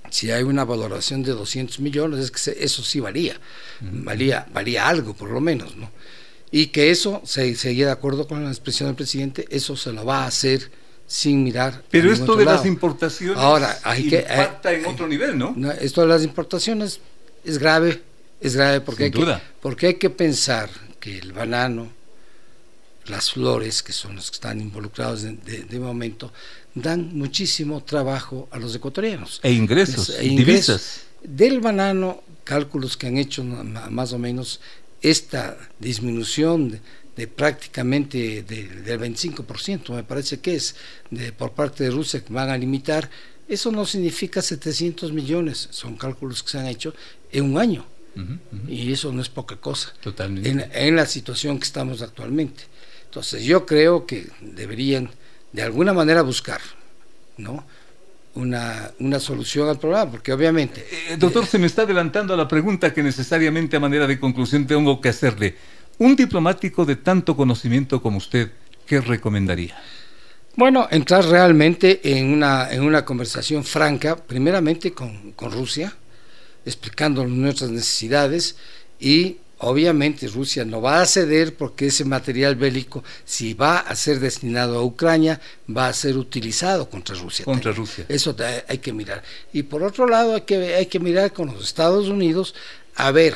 Si hay una valoración de 200 millones, es que eso sí valía, valía, valía algo por lo menos, ¿no? Y que eso, se seguía de acuerdo con la expresión del presidente, eso se lo va a hacer sin mirar. Pero esto de las importaciones Ahora, hay que, impacta en otro nivel, ¿no? Esto de las importaciones es grave, es grave porque, hay que, porque hay que pensar el banano, las flores, que son los que están involucrados de, momento, dan muchísimo trabajo a los ecuatorianos. E ingresos, e divisas. Del banano, cálculos que han hecho más o menos, esta disminución de, prácticamente del 25%, me parece que es, de, por parte de Rusia que van a limitar, eso no significa 700 millones, son cálculos que se han hecho en un año. Y eso no es poca cosa. En, la situación que estamos actualmente. Entonces yo creo que deberían de alguna manera buscar, ¿no? Una, una solución al problema, porque obviamente... Eh, eh, doctor, se me está adelantando a la pregunta que necesariamente a manera de conclusión tengo que hacerle. Un diplomático de tanto conocimiento como usted, ¿qué recomendaría? Bueno, entrar realmente en una, en una conversación franca, primeramente con, con Rusia, explicando nuestras necesidades y obviamente Rusia no va a ceder porque ese material bélico, si va a ser destinado a Ucrania, va a ser utilizado contra Rusia. Contra Rusia. Eso hay que mirar. Y por otro lado, hay que, hay que mirar con los Estados Unidos a ver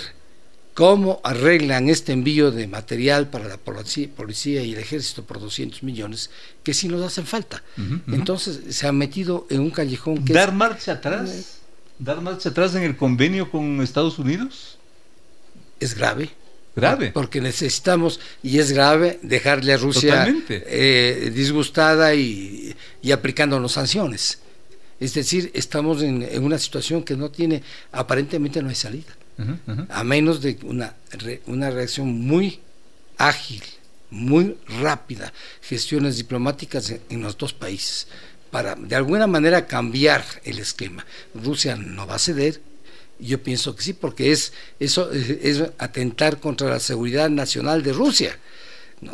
cómo arreglan este envío de material para la policía, y el ejército por 200 millones, que sí nos hacen falta. Entonces se ha metido en un callejón que... ¿Dar marcha atrás? dar marcha atrás en el convenio con Estados Unidos? Es grave. Grave. Porque necesitamos, y es grave, dejarle a Rusia eh, disgustada y, y, aplicándonos sanciones. Es decir, estamos en, una situación que no tiene, aparentemente no hay salida. A menos de una, una reacción muy ágil, muy rápida, gestiones diplomáticas en los dos países para de alguna manera cambiar el esquema. Rusia no va a ceder, yo pienso que sí, porque es eso es, atentar contra la seguridad nacional de Rusia.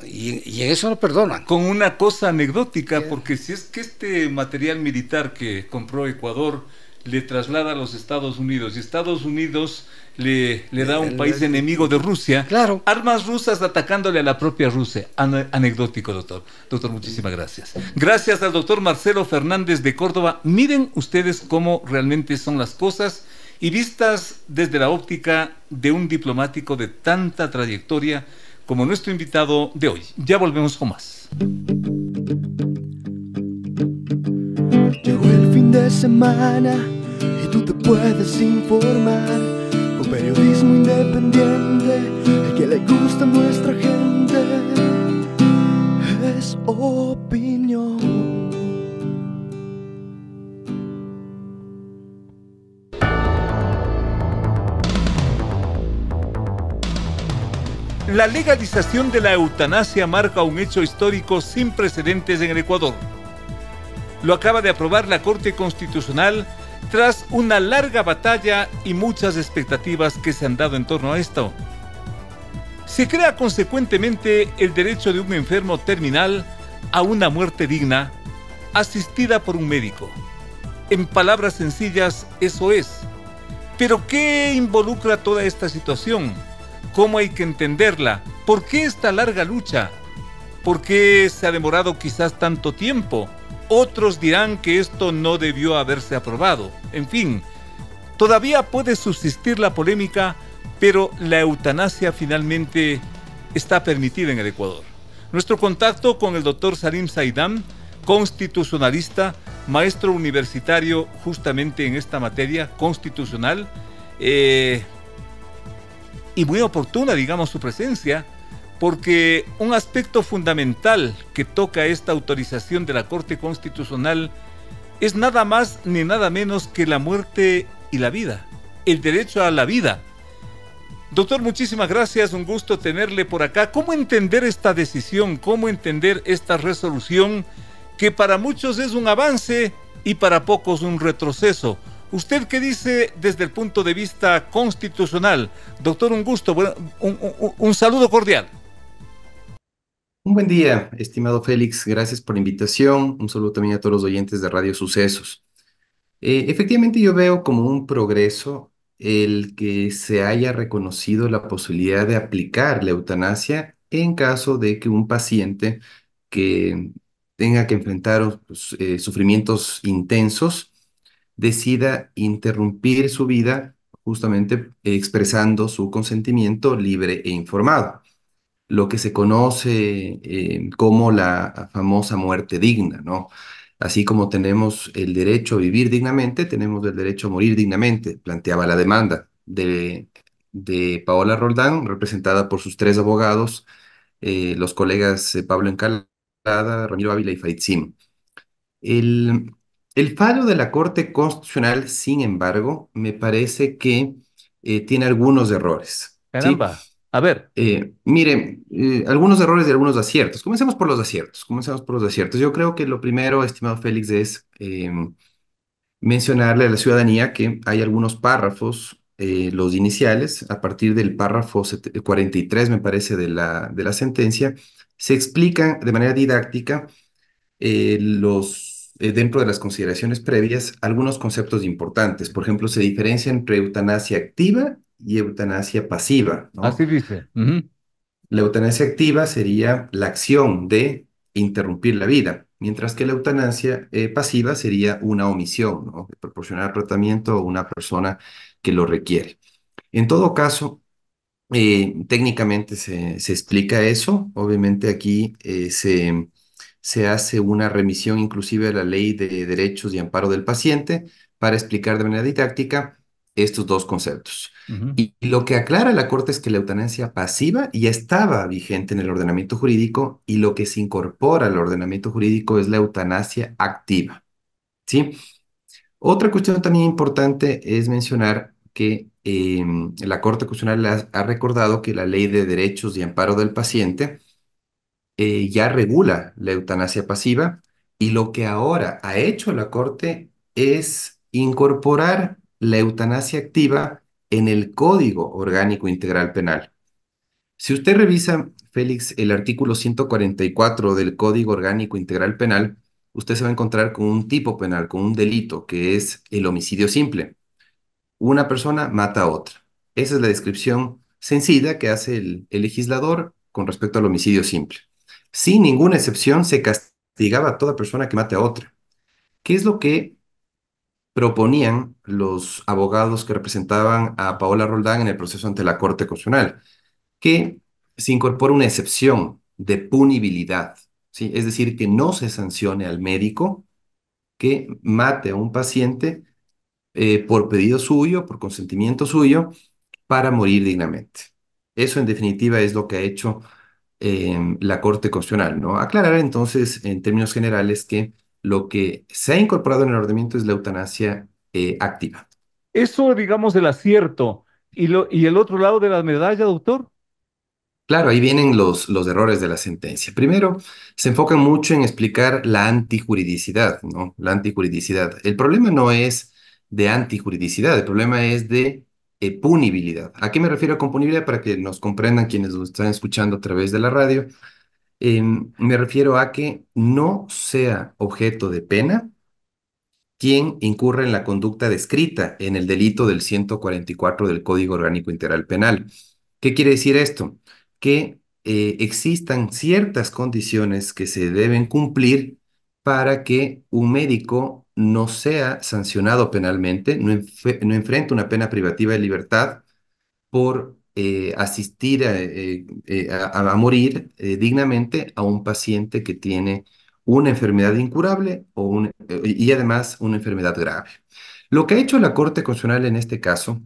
Y, en eso no perdonan. Con una cosa anecdótica, porque si es que este material militar que compró Ecuador le traslada a los Estados Unidos y Estados Unidos le, le da a un país enemigo de Rusia, claro. armas rusas atacándole a la propia Rusia. anecdótico, doctor. Doctor, muchísimas gracias. Gracias al doctor Marcelo Fernández de Córdoba. Miren ustedes cómo realmente son las cosas y vistas desde la óptica de un diplomático de tanta trayectoria como nuestro invitado de hoy. Ya volvemos con más. Llegó el fin de semana y tú te puedes informar con periodismo independiente, el que le gusta a nuestra gente es opinión. La legalización de la eutanasia marca un hecho histórico sin precedentes en el Ecuador. Lo acaba de aprobar la Corte Constitucional tras una larga batalla y muchas expectativas que se han dado en torno a esto. Se crea consecuentemente el derecho de un enfermo terminal a una muerte digna, asistida por un médico. En palabras sencillas, eso es. Pero ¿qué involucra toda esta situación? ¿Cómo hay que entenderla? ¿Por qué esta larga lucha? ¿Por qué se ha demorado quizás tanto tiempo? Otros dirán que esto no debió haberse aprobado. En fin, todavía puede subsistir la polémica, pero la eutanasia finalmente está permitida en el Ecuador. Nuestro contacto con el doctor Salim Saidam, constitucionalista, maestro universitario justamente en esta materia constitucional, eh, y muy oportuna, digamos, su presencia, porque un aspecto fundamental que toca esta autorización de la Corte Constitucional es nada más ni nada menos que la muerte y la vida, el derecho a la vida. Doctor, muchísimas gracias, un gusto tenerle por acá. ¿Cómo entender esta decisión? ¿Cómo entender esta resolución que para muchos es un avance y para pocos un retroceso? ¿Usted qué dice desde el punto de vista constitucional? Doctor, un gusto, un, saludo cordial. Un buen día, estimado Félix. Gracias por la invitación. Un saludo también a todos los oyentes de Radio Sucesos. Eh, efectivamente, yo veo como un progreso el que se haya reconocido la posibilidad de aplicar la eutanasia en caso de que un paciente que tenga que enfrentar pues, eh, sufrimientos intensos decida interrumpir su vida justamente expresando su consentimiento libre e informado, lo que se conoce eh, como la famosa muerte digna, ¿no? Así como tenemos el derecho a vivir dignamente, tenemos el derecho a morir dignamente, planteaba la demanda de, de Paola Roldán, representada por sus tres abogados, eh, los colegas eh, Pablo Encalada, Ramiro Ávila y Faitzim. El, el fallo de la Corte Constitucional, sin embargo, me parece que eh, tiene algunos errores. Caramba. A ver. Eh, miren, eh, algunos errores y algunos aciertos. Comencemos por los aciertos. Comencemos por los aciertos. Yo creo que lo primero, estimado Félix, es em, mencionarle a la ciudadanía que hay algunos párrafos, los iniciales, a partir del párrafo 43, me parece, de la, de la sentencia, se explican de manera didáctica los eh, dentro de las consideraciones previas algunos conceptos importantes. Por ejemplo, se diferencia entre eutanasia activa y eutanasia pasiva. Así dice. La eutanasia activa sería la acción de interrumpir la vida, mientras que la eutanasia eh, pasiva sería una omisión, ¿no? de proporcionar tratamiento a una persona que lo requiere. En todo caso, eh, técnicamente se, se, explica eso. Obviamente aquí se se hace una remisión inclusive a la ley de derechos y amparo del paciente para explicar de manera didáctica estos dos conceptos. y, lo que aclara la Corte es que la eutanasia pasiva ya estaba vigente en el ordenamiento jurídico y lo que se incorpora al ordenamiento jurídico es la eutanasia activa. ¿Sí? Otra cuestión también importante es mencionar que em, la Corte Constitucional ha recordado que la ley de derechos y amparo del paciente eh, ya regula la eutanasia pasiva y lo que ahora ha hecho la Corte es incorporar la eutanasia activa en el Código Orgánico Integral Penal. Si usted revisa, Félix, el artículo 144 del Código Orgánico Integral Penal, usted se va a encontrar con un tipo penal, con un delito, que es el homicidio simple. Una persona mata a otra. Esa es la descripción sencilla que hace el, el legislador con respecto al homicidio simple. Sin ninguna excepción, se castigaba a toda persona que mate a otra. ¿Qué es lo que proponían los abogados que representaban a Paola Roldán en el proceso ante la Corte Constitucional? Que se incorpora una excepción de punibilidad. Es decir, que no se sancione al médico que mate a un paciente eh, por pedido suyo, por consentimiento suyo, para morir dignamente. Eso en definitiva es lo que ha hecho eh, la Corte Constitucional, ¿no? Aclarar entonces en términos generales que lo que se ha incorporado en el ordenamiento es la eutanasia eh, activa. Eso, digamos, el acierto. ¿Y, lo, ¿Y el otro lado de la medalla, doctor? Claro, ahí vienen los, los errores de la sentencia. Primero, se enfocan mucho en explicar la antijuridicidad, ¿no? La antijuridicidad. El problema no es de antijuridicidad, el problema es de eh, punibilidad. ¿A qué me refiero con punibilidad? Para que nos comprendan quienes nos están escuchando a través de la radio. Em, me refiero a que no sea objeto de pena quien incurra en la conducta descrita en el delito del 144 del Código Orgánico Integral Penal. ¿Qué quiere decir esto? Que eh, existan ciertas condiciones que se deben cumplir para que un médico no sea sancionado penalmente, no, no enfrente una pena privativa de libertad por eh, asistir eh, eh, a, a, morir dignamente a un paciente que tiene una enfermedad incurable o un, y además una enfermedad grave. Lo que ha hecho la Corte Constitucional en este caso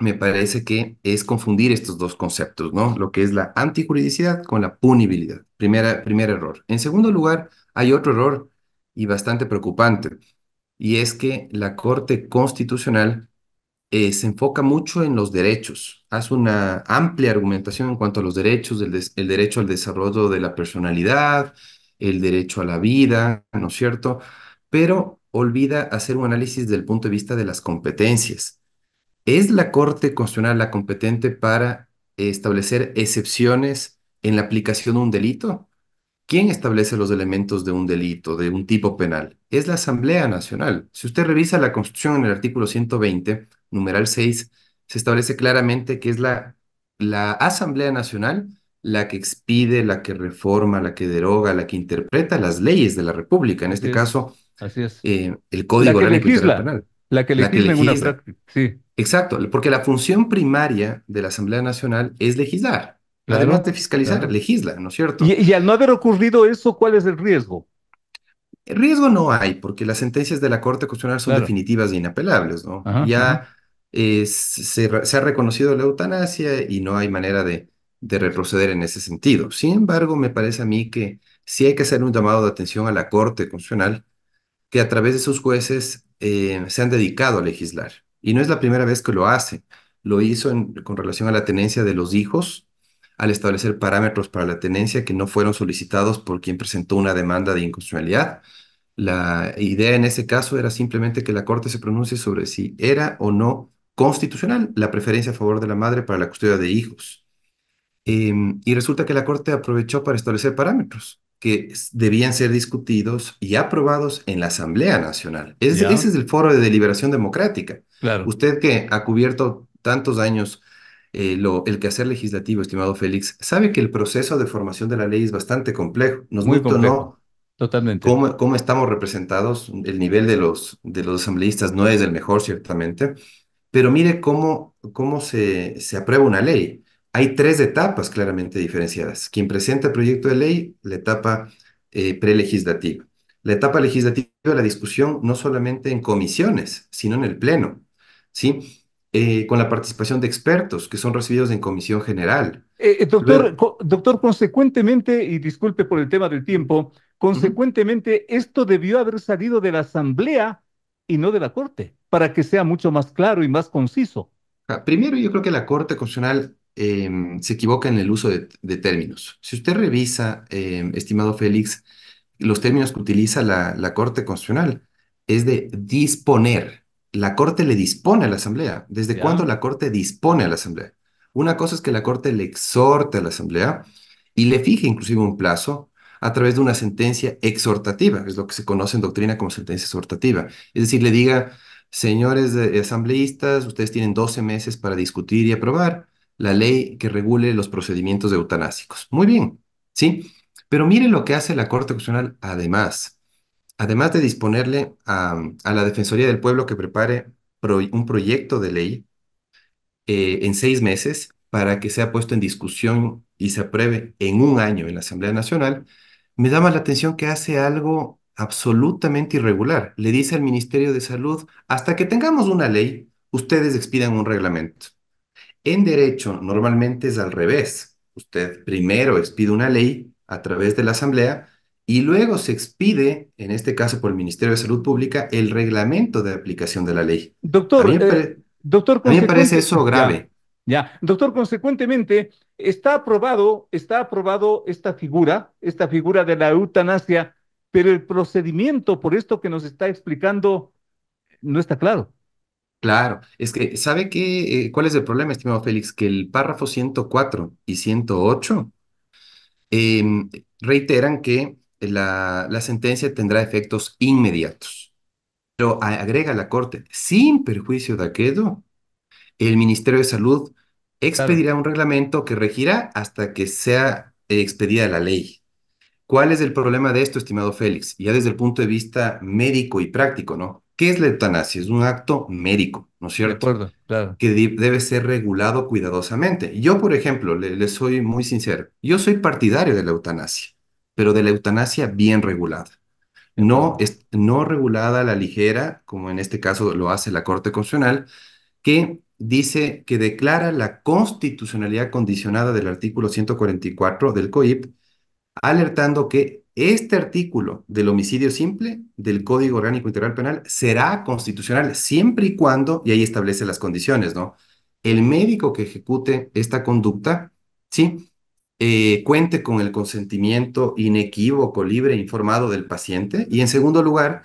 me parece que es confundir estos dos conceptos, ¿no? Lo que es la antijuridicidad con la punibilidad. Primera, primer error. En segundo lugar, hay otro error y bastante preocupante, y es que la Corte Constitucional eh, se enfoca mucho en los derechos, hace una amplia argumentación en cuanto a los derechos, el, el derecho al desarrollo de la personalidad, el derecho a la vida, ¿no es cierto? Pero olvida hacer un análisis desde el punto de vista de las competencias. ¿Es la Corte Constitucional la competente para establecer excepciones en la aplicación de un delito? ¿Quién establece los elementos de un delito, de un tipo penal? Es la Asamblea Nacional. Si usted revisa la Constitución en el artículo 120, numeral 6, se establece claramente que es la, la Asamblea Nacional la que expide, la que reforma, la que deroga, la que interpreta las leyes de la República. En este caso, Así es. eh, el Código La que legisla, Penal. la que La que legisla en una legisla. práctica. Sí, Exacto, porque la función primaria de la Asamblea Nacional es legislar. Claro, Además de fiscalizar, claro. legisla, ¿no es cierto? y, y al no haber ocurrido eso, ¿cuál es el riesgo? Riesgo no hay, porque las sentencias de la Corte Constitucional son Claro. definitivas e inapelables, ¿no? Ajá, Ya eh, se, ha reconocido la eutanasia y no hay manera de, de retroceder en ese sentido. Sin embargo, me parece a mí que sí hay que hacer un llamado de atención a la Corte Constitucional, que a través de sus jueces eh, se han dedicado a legislar. Y no es la primera vez que lo hace. Lo hizo en- con relación a la tenencia de los hijos, al establecer parámetros para la tenencia que no fueron solicitados por quien presentó una demanda de inconstitucionalidad. La idea en ese caso era simplemente que la Corte se pronuncie sobre si era o no constitucional la preferencia a favor de la madre para la custodia de hijos. Em, y resulta que la Corte aprovechó para establecer parámetros que debían ser discutidos y aprobados en la Asamblea Nacional. Es- ese es el foro de deliberación democrática. Claro. Usted que ha cubierto tantos años eh, lo, el quehacer legislativo, estimado Félix, sabe que el proceso de formación de la ley es bastante complejo. Nos Muy gusta complejo. no, Totalmente. cómo, cómo estamos representados, el nivel de los, de los asambleístas no es el mejor, ciertamente, pero mire cómo, cómo se, se aprueba una ley. Hay tres etapas claramente diferenciadas. Quien presenta el proyecto de ley, la etapa eh, prelegislativa. La etapa legislativa, la discusión no solamente en comisiones, sino en el pleno, ¿sí? Eh, con la participación de expertos que son recibidos en comisión general. Eh, eh, doctor, co- doctor, consecuentemente, y disculpe por el tema del tiempo, consecuentemente, esto debió haber salido de la Asamblea y no de la Corte, para que sea mucho más claro y más conciso. Ah, Primero, yo creo que la Corte Constitucional em, se equivoca en el uso de, de términos. Si usted revisa, em, estimado Félix, los términos que utiliza la, la Corte Constitucional es de disponer. La Corte le dispone a la Asamblea. ¿Desde cuándo la Corte dispone a la Asamblea? Una cosa es que la Corte le exhorte a la Asamblea y le fije inclusive un plazo. a través de una sentencia exhortativa, es lo que se conoce en doctrina como sentencia exhortativa. Es decir, le diga, señores asambleístas, ustedes tienen 12 meses para discutir y aprobar la ley que regule los procedimientos eutanásicos. Muy bien, ¿sí? Pero mire lo que hace la Corte Constitucional además. Además de disponerle a, la Defensoría del Pueblo que prepare un proyecto de ley eh, en seis meses para que sea puesto en discusión y se apruebe en un año en la Asamblea Nacional, me más la atención que hace algo absolutamente irregular. Le dice al Ministerio de Salud, hasta que tengamos una ley, ustedes expidan un reglamento. En derecho, normalmente es al revés. Usted primero expide una ley a través de la Asamblea y luego se expide, en este caso por el Ministerio de Salud Pública, el reglamento de aplicación de la ley. Doctor, eh, doctor a mí me parece eso grave. Ya, doctor, consecuentemente, está aprobado, está aprobado esta figura, esta figura de la eutanasia, pero el procedimiento, por esto que nos está explicando, no está claro. Claro, es que, ¿sabe qué, eh, cuál es el problema, estimado Félix? Que el párrafo 104 y 108 em, reiteran que la, la sentencia tendrá efectos inmediatos, pero agrega la Corte, sin perjuicio de aquello, el Ministerio de Salud expedirá un reglamento que regirá hasta que sea expedida la ley. ¿Cuál es el problema de esto, estimado Félix? Ya desde el punto de vista médico y práctico, ¿no? ¿Qué es la eutanasia? Es un acto médico, ¿no es cierto? De acuerdo, claro. Que debe ser regulado cuidadosamente. Yo, por ejemplo, le, soy muy sincero, yo soy partidario de la eutanasia, pero de la eutanasia bien regulada. No, es, no regulada a la ligera, como en este caso lo hace la Corte Constitucional, que dice que declara la constitucionalidad condicionada del artículo 144 del COIP, alertando que este artículo del homicidio simple del Código Orgánico Integral Penal será constitucional siempre y cuando, y ahí establece las condiciones, ¿no? El médico que ejecute esta conducta, ¿sí? Eh, cuente con el consentimiento inequívoco, libre e informado del paciente. Y en segundo lugar,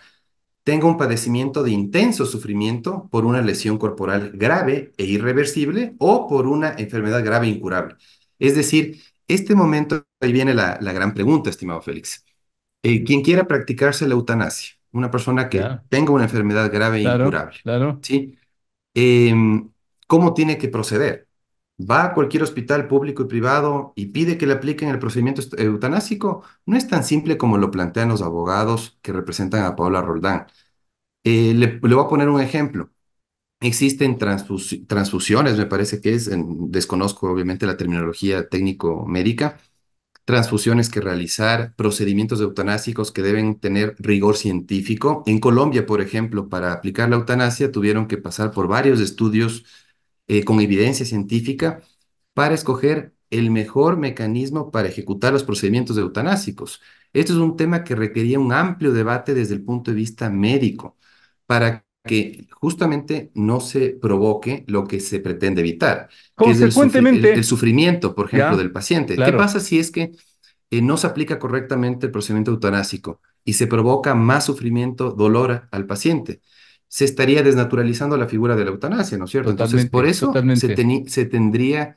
tenga un padecimiento de intenso sufrimiento por una lesión corporal grave e irreversible o por una enfermedad grave e incurable. Es decir, este momento, ahí viene la, gran pregunta, estimado Félix. Eh, quien quiera practicarse la eutanasia, una persona que tenga una enfermedad grave e incurable, ¿sí? Em, ¿Cómo tiene que proceder? Va a cualquier hospital público y privado y pide que le apliquen el procedimiento eutanásico, no es tan simple como lo plantean los abogados que representan a Paola Roldán. Eh, le, voy a poner un ejemplo. Existen transfusiones, me parece que es, desconozco obviamente la terminología técnico-médica, transfusiones que realizar, procedimientos eutanásicos que deben tener rigor científico. En Colombia, por ejemplo, para aplicar la eutanasia tuvieron que pasar por varios estudios eh, con evidencia científica para escoger el mejor mecanismo para ejecutar los procedimientos eutanásicos. Esto es un tema que requería un amplio debate desde el punto de vista médico para que justamente no se provoque lo que se pretende evitar, que es el, sufrimiento, por ejemplo, del paciente. ¿Qué pasa si es que eh, no se aplica correctamente el procedimiento eutanásico y se provoca más sufrimiento, dolor al paciente? Se estaría desnaturalizando la figura de la eutanasia, ¿no es cierto? Entonces, por eso se, tendría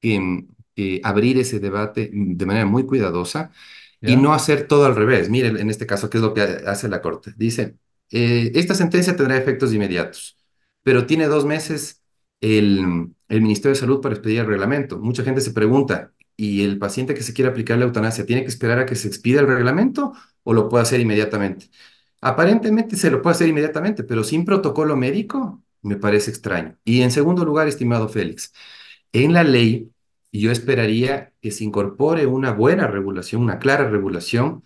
que abrir ese debate de manera muy cuidadosa y no hacer todo al revés. Miren, en este caso, ¿qué es lo que hace la Corte? Dice, eh, esta sentencia tendrá efectos inmediatos, pero tiene dos meses el, el Ministerio de Salud para expedir el reglamento. Mucha gente se pregunta, ¿y el paciente que se quiere aplicar la eutanasia tiene que esperar a que se expida el reglamento o lo puede hacer inmediatamente? Aparentemente se lo puede hacer inmediatamente, pero sin protocolo médico me parece extraño. Y en segundo lugar, estimado Félix, en la ley yo esperaría que se incorpore una buena regulación, una clara regulación,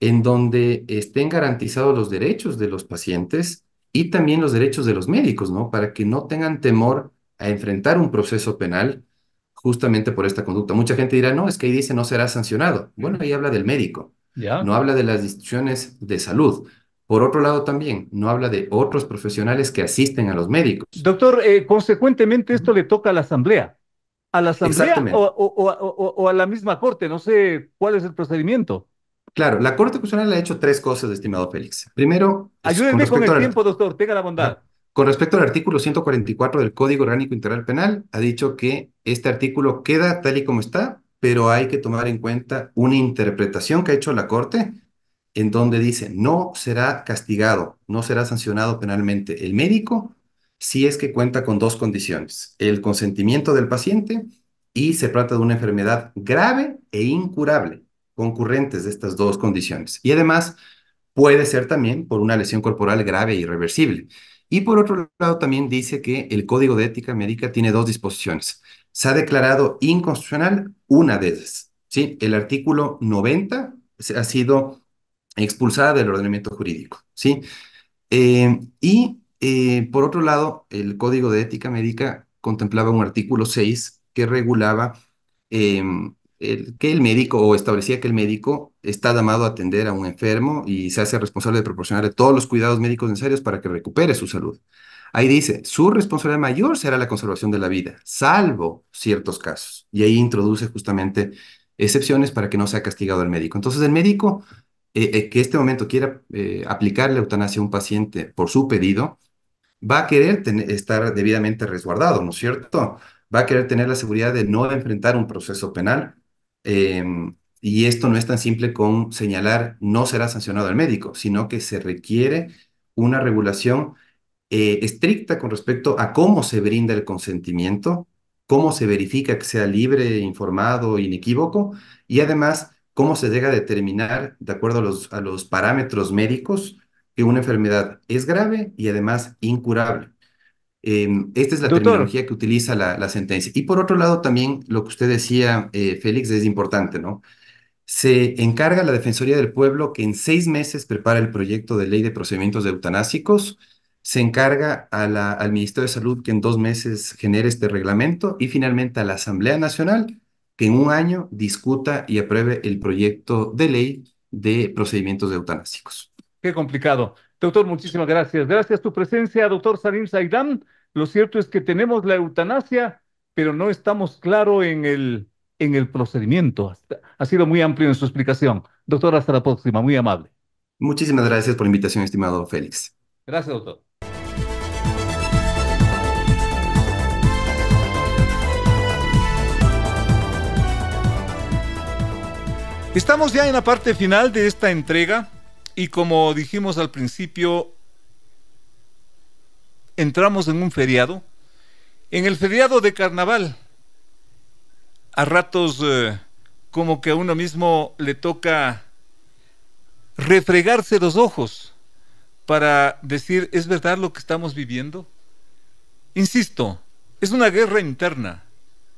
en donde estén garantizados los derechos de los pacientes y también los derechos de los médicos, ¿no? Para que no tengan temor a enfrentar un proceso penal justamente por esta conducta. Mucha gente dirá, no, es que ahí dice no será sancionado. Bueno, ahí habla del médico, no habla de las instituciones de salud. Por otro lado, también no habla de otros profesionales que asisten a los médicos. Doctor, eh, consecuentemente esto le toca a la Asamblea. ¿A la Asamblea o, a la misma Corte? No sé cuál es el procedimiento. Claro, la Corte Constitucional ha hecho tres cosas, estimado Félix. Primero... Ayúdenme con, el tiempo, doctor, tenga la bondad. Con respecto al artículo 144 del Código Orgánico Integral Penal, ha dicho que este artículo queda tal y como está pero hay que tomar en cuenta una interpretación que ha hecho la Corte en donde dice no será castigado, no será sancionado penalmente el médico si es que cuenta con dos condiciones, el consentimiento del paciente y se trata de una enfermedad grave e incurable, concurrentes de estas dos condiciones. Y además puede ser también por una lesión corporal grave e irreversible. Y por otro lado también dice que el Código de Ética Médica tiene dos disposiciones. Se ha declarado inconstitucional una de ellas. ¿sí? El artículo 90 ha sido expulsada del ordenamiento jurídico. ¿sí? Eh, y eh, por otro lado, el Código de Ética Médica contemplaba un artículo 6 que regulaba em, que el médico o establecía que el médico está llamado a atender a un enfermo y se hace responsable de proporcionarle todos los cuidados médicos necesarios para que recupere su salud. Ahí dice, su responsabilidad mayor será la conservación de la vida, salvo ciertos casos. Y ahí introduce justamente excepciones para que no sea castigado el médico. Entonces, el médico eh, eh, que este momento quiera eh, aplicar la eutanasia a un paciente por su pedido, va a querer estar debidamente resguardado, ¿no es cierto? Va a querer tener la seguridad de no enfrentar un proceso penal. Em, y esto no es tan simple con señalar no será sancionado el médico, sino que se requiere una regulación eh, estricta con respecto a cómo se brinda el consentimiento, cómo se verifica que sea libre, informado, inequívoco, y además cómo se llega a determinar, de acuerdo a los, a los parámetros médicos, que una enfermedad es grave y además incurable. Em, esta es la terminología que utiliza la, sentencia. Y por otro lado, también lo que usted decía, eh, Félix, es importante, ¿no? Se encarga la Defensoría del Pueblo que en seis meses prepara el proyecto de ley de procedimientos eutanásicos, se encarga al Ministerio de Salud que en dos meses genere este reglamento y finalmente a la Asamblea Nacional que en un año discuta y apruebe el proyecto de ley de procedimientos eutanásicos. Qué complicado. Doctor, muchísimas gracias. Gracias a tu presencia, doctor Salim Saidán. Lo cierto es que tenemos la eutanasia, pero no estamos claros en el, en el procedimiento. Ha sido muy amplio en su explicación. Doctor, hasta la próxima. Muy amable. Muchísimas gracias por la invitación, estimado Félix. Gracias, doctor. Estamos ya en la parte final de esta entrega y como dijimos al principio, entramos en un feriado. En el feriado de carnaval, a ratos eh, como que a uno mismo le toca refregarse los ojos para decir, ¿es verdad lo que estamos viviendo? Insisto, es una guerra interna.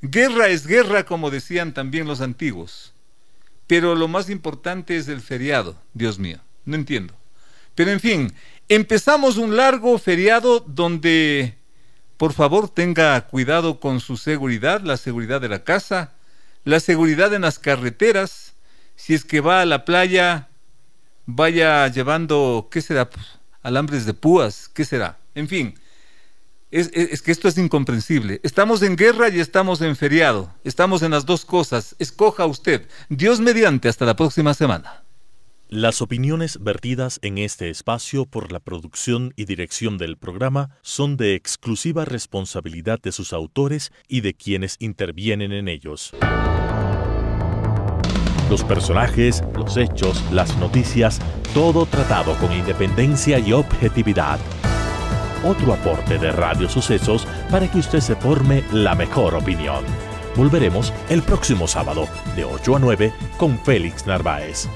Guerra es guerra, como decían también los antiguos. Pero lo más importante es el feriado, Dios mío. No entiendo. Pero en fin, empezamos un largo feriado donde, por favor, tenga cuidado con su seguridad, la seguridad de la casa, la seguridad en las carreteras. Si es que va a la playa, vaya llevando, ¿qué será? Alambres de púas, ¿qué será? En fin, es, que esto es incomprensible. Estamos en guerra y estamos en feriado. Estamos en las dos cosas. Escoja usted. Dios mediante, hasta la próxima semana. Las opiniones vertidas en este espacio por la producción y dirección del programa son de exclusiva responsabilidad de sus autores y de quienes intervienen en ellos. Los personajes, los hechos, las noticias, todo tratado con independencia y objetividad. Otro aporte de Radio Sucesos para que usted se forme la mejor opinión. Volveremos el próximo sábado de 8 a 9 con Félix Narváez.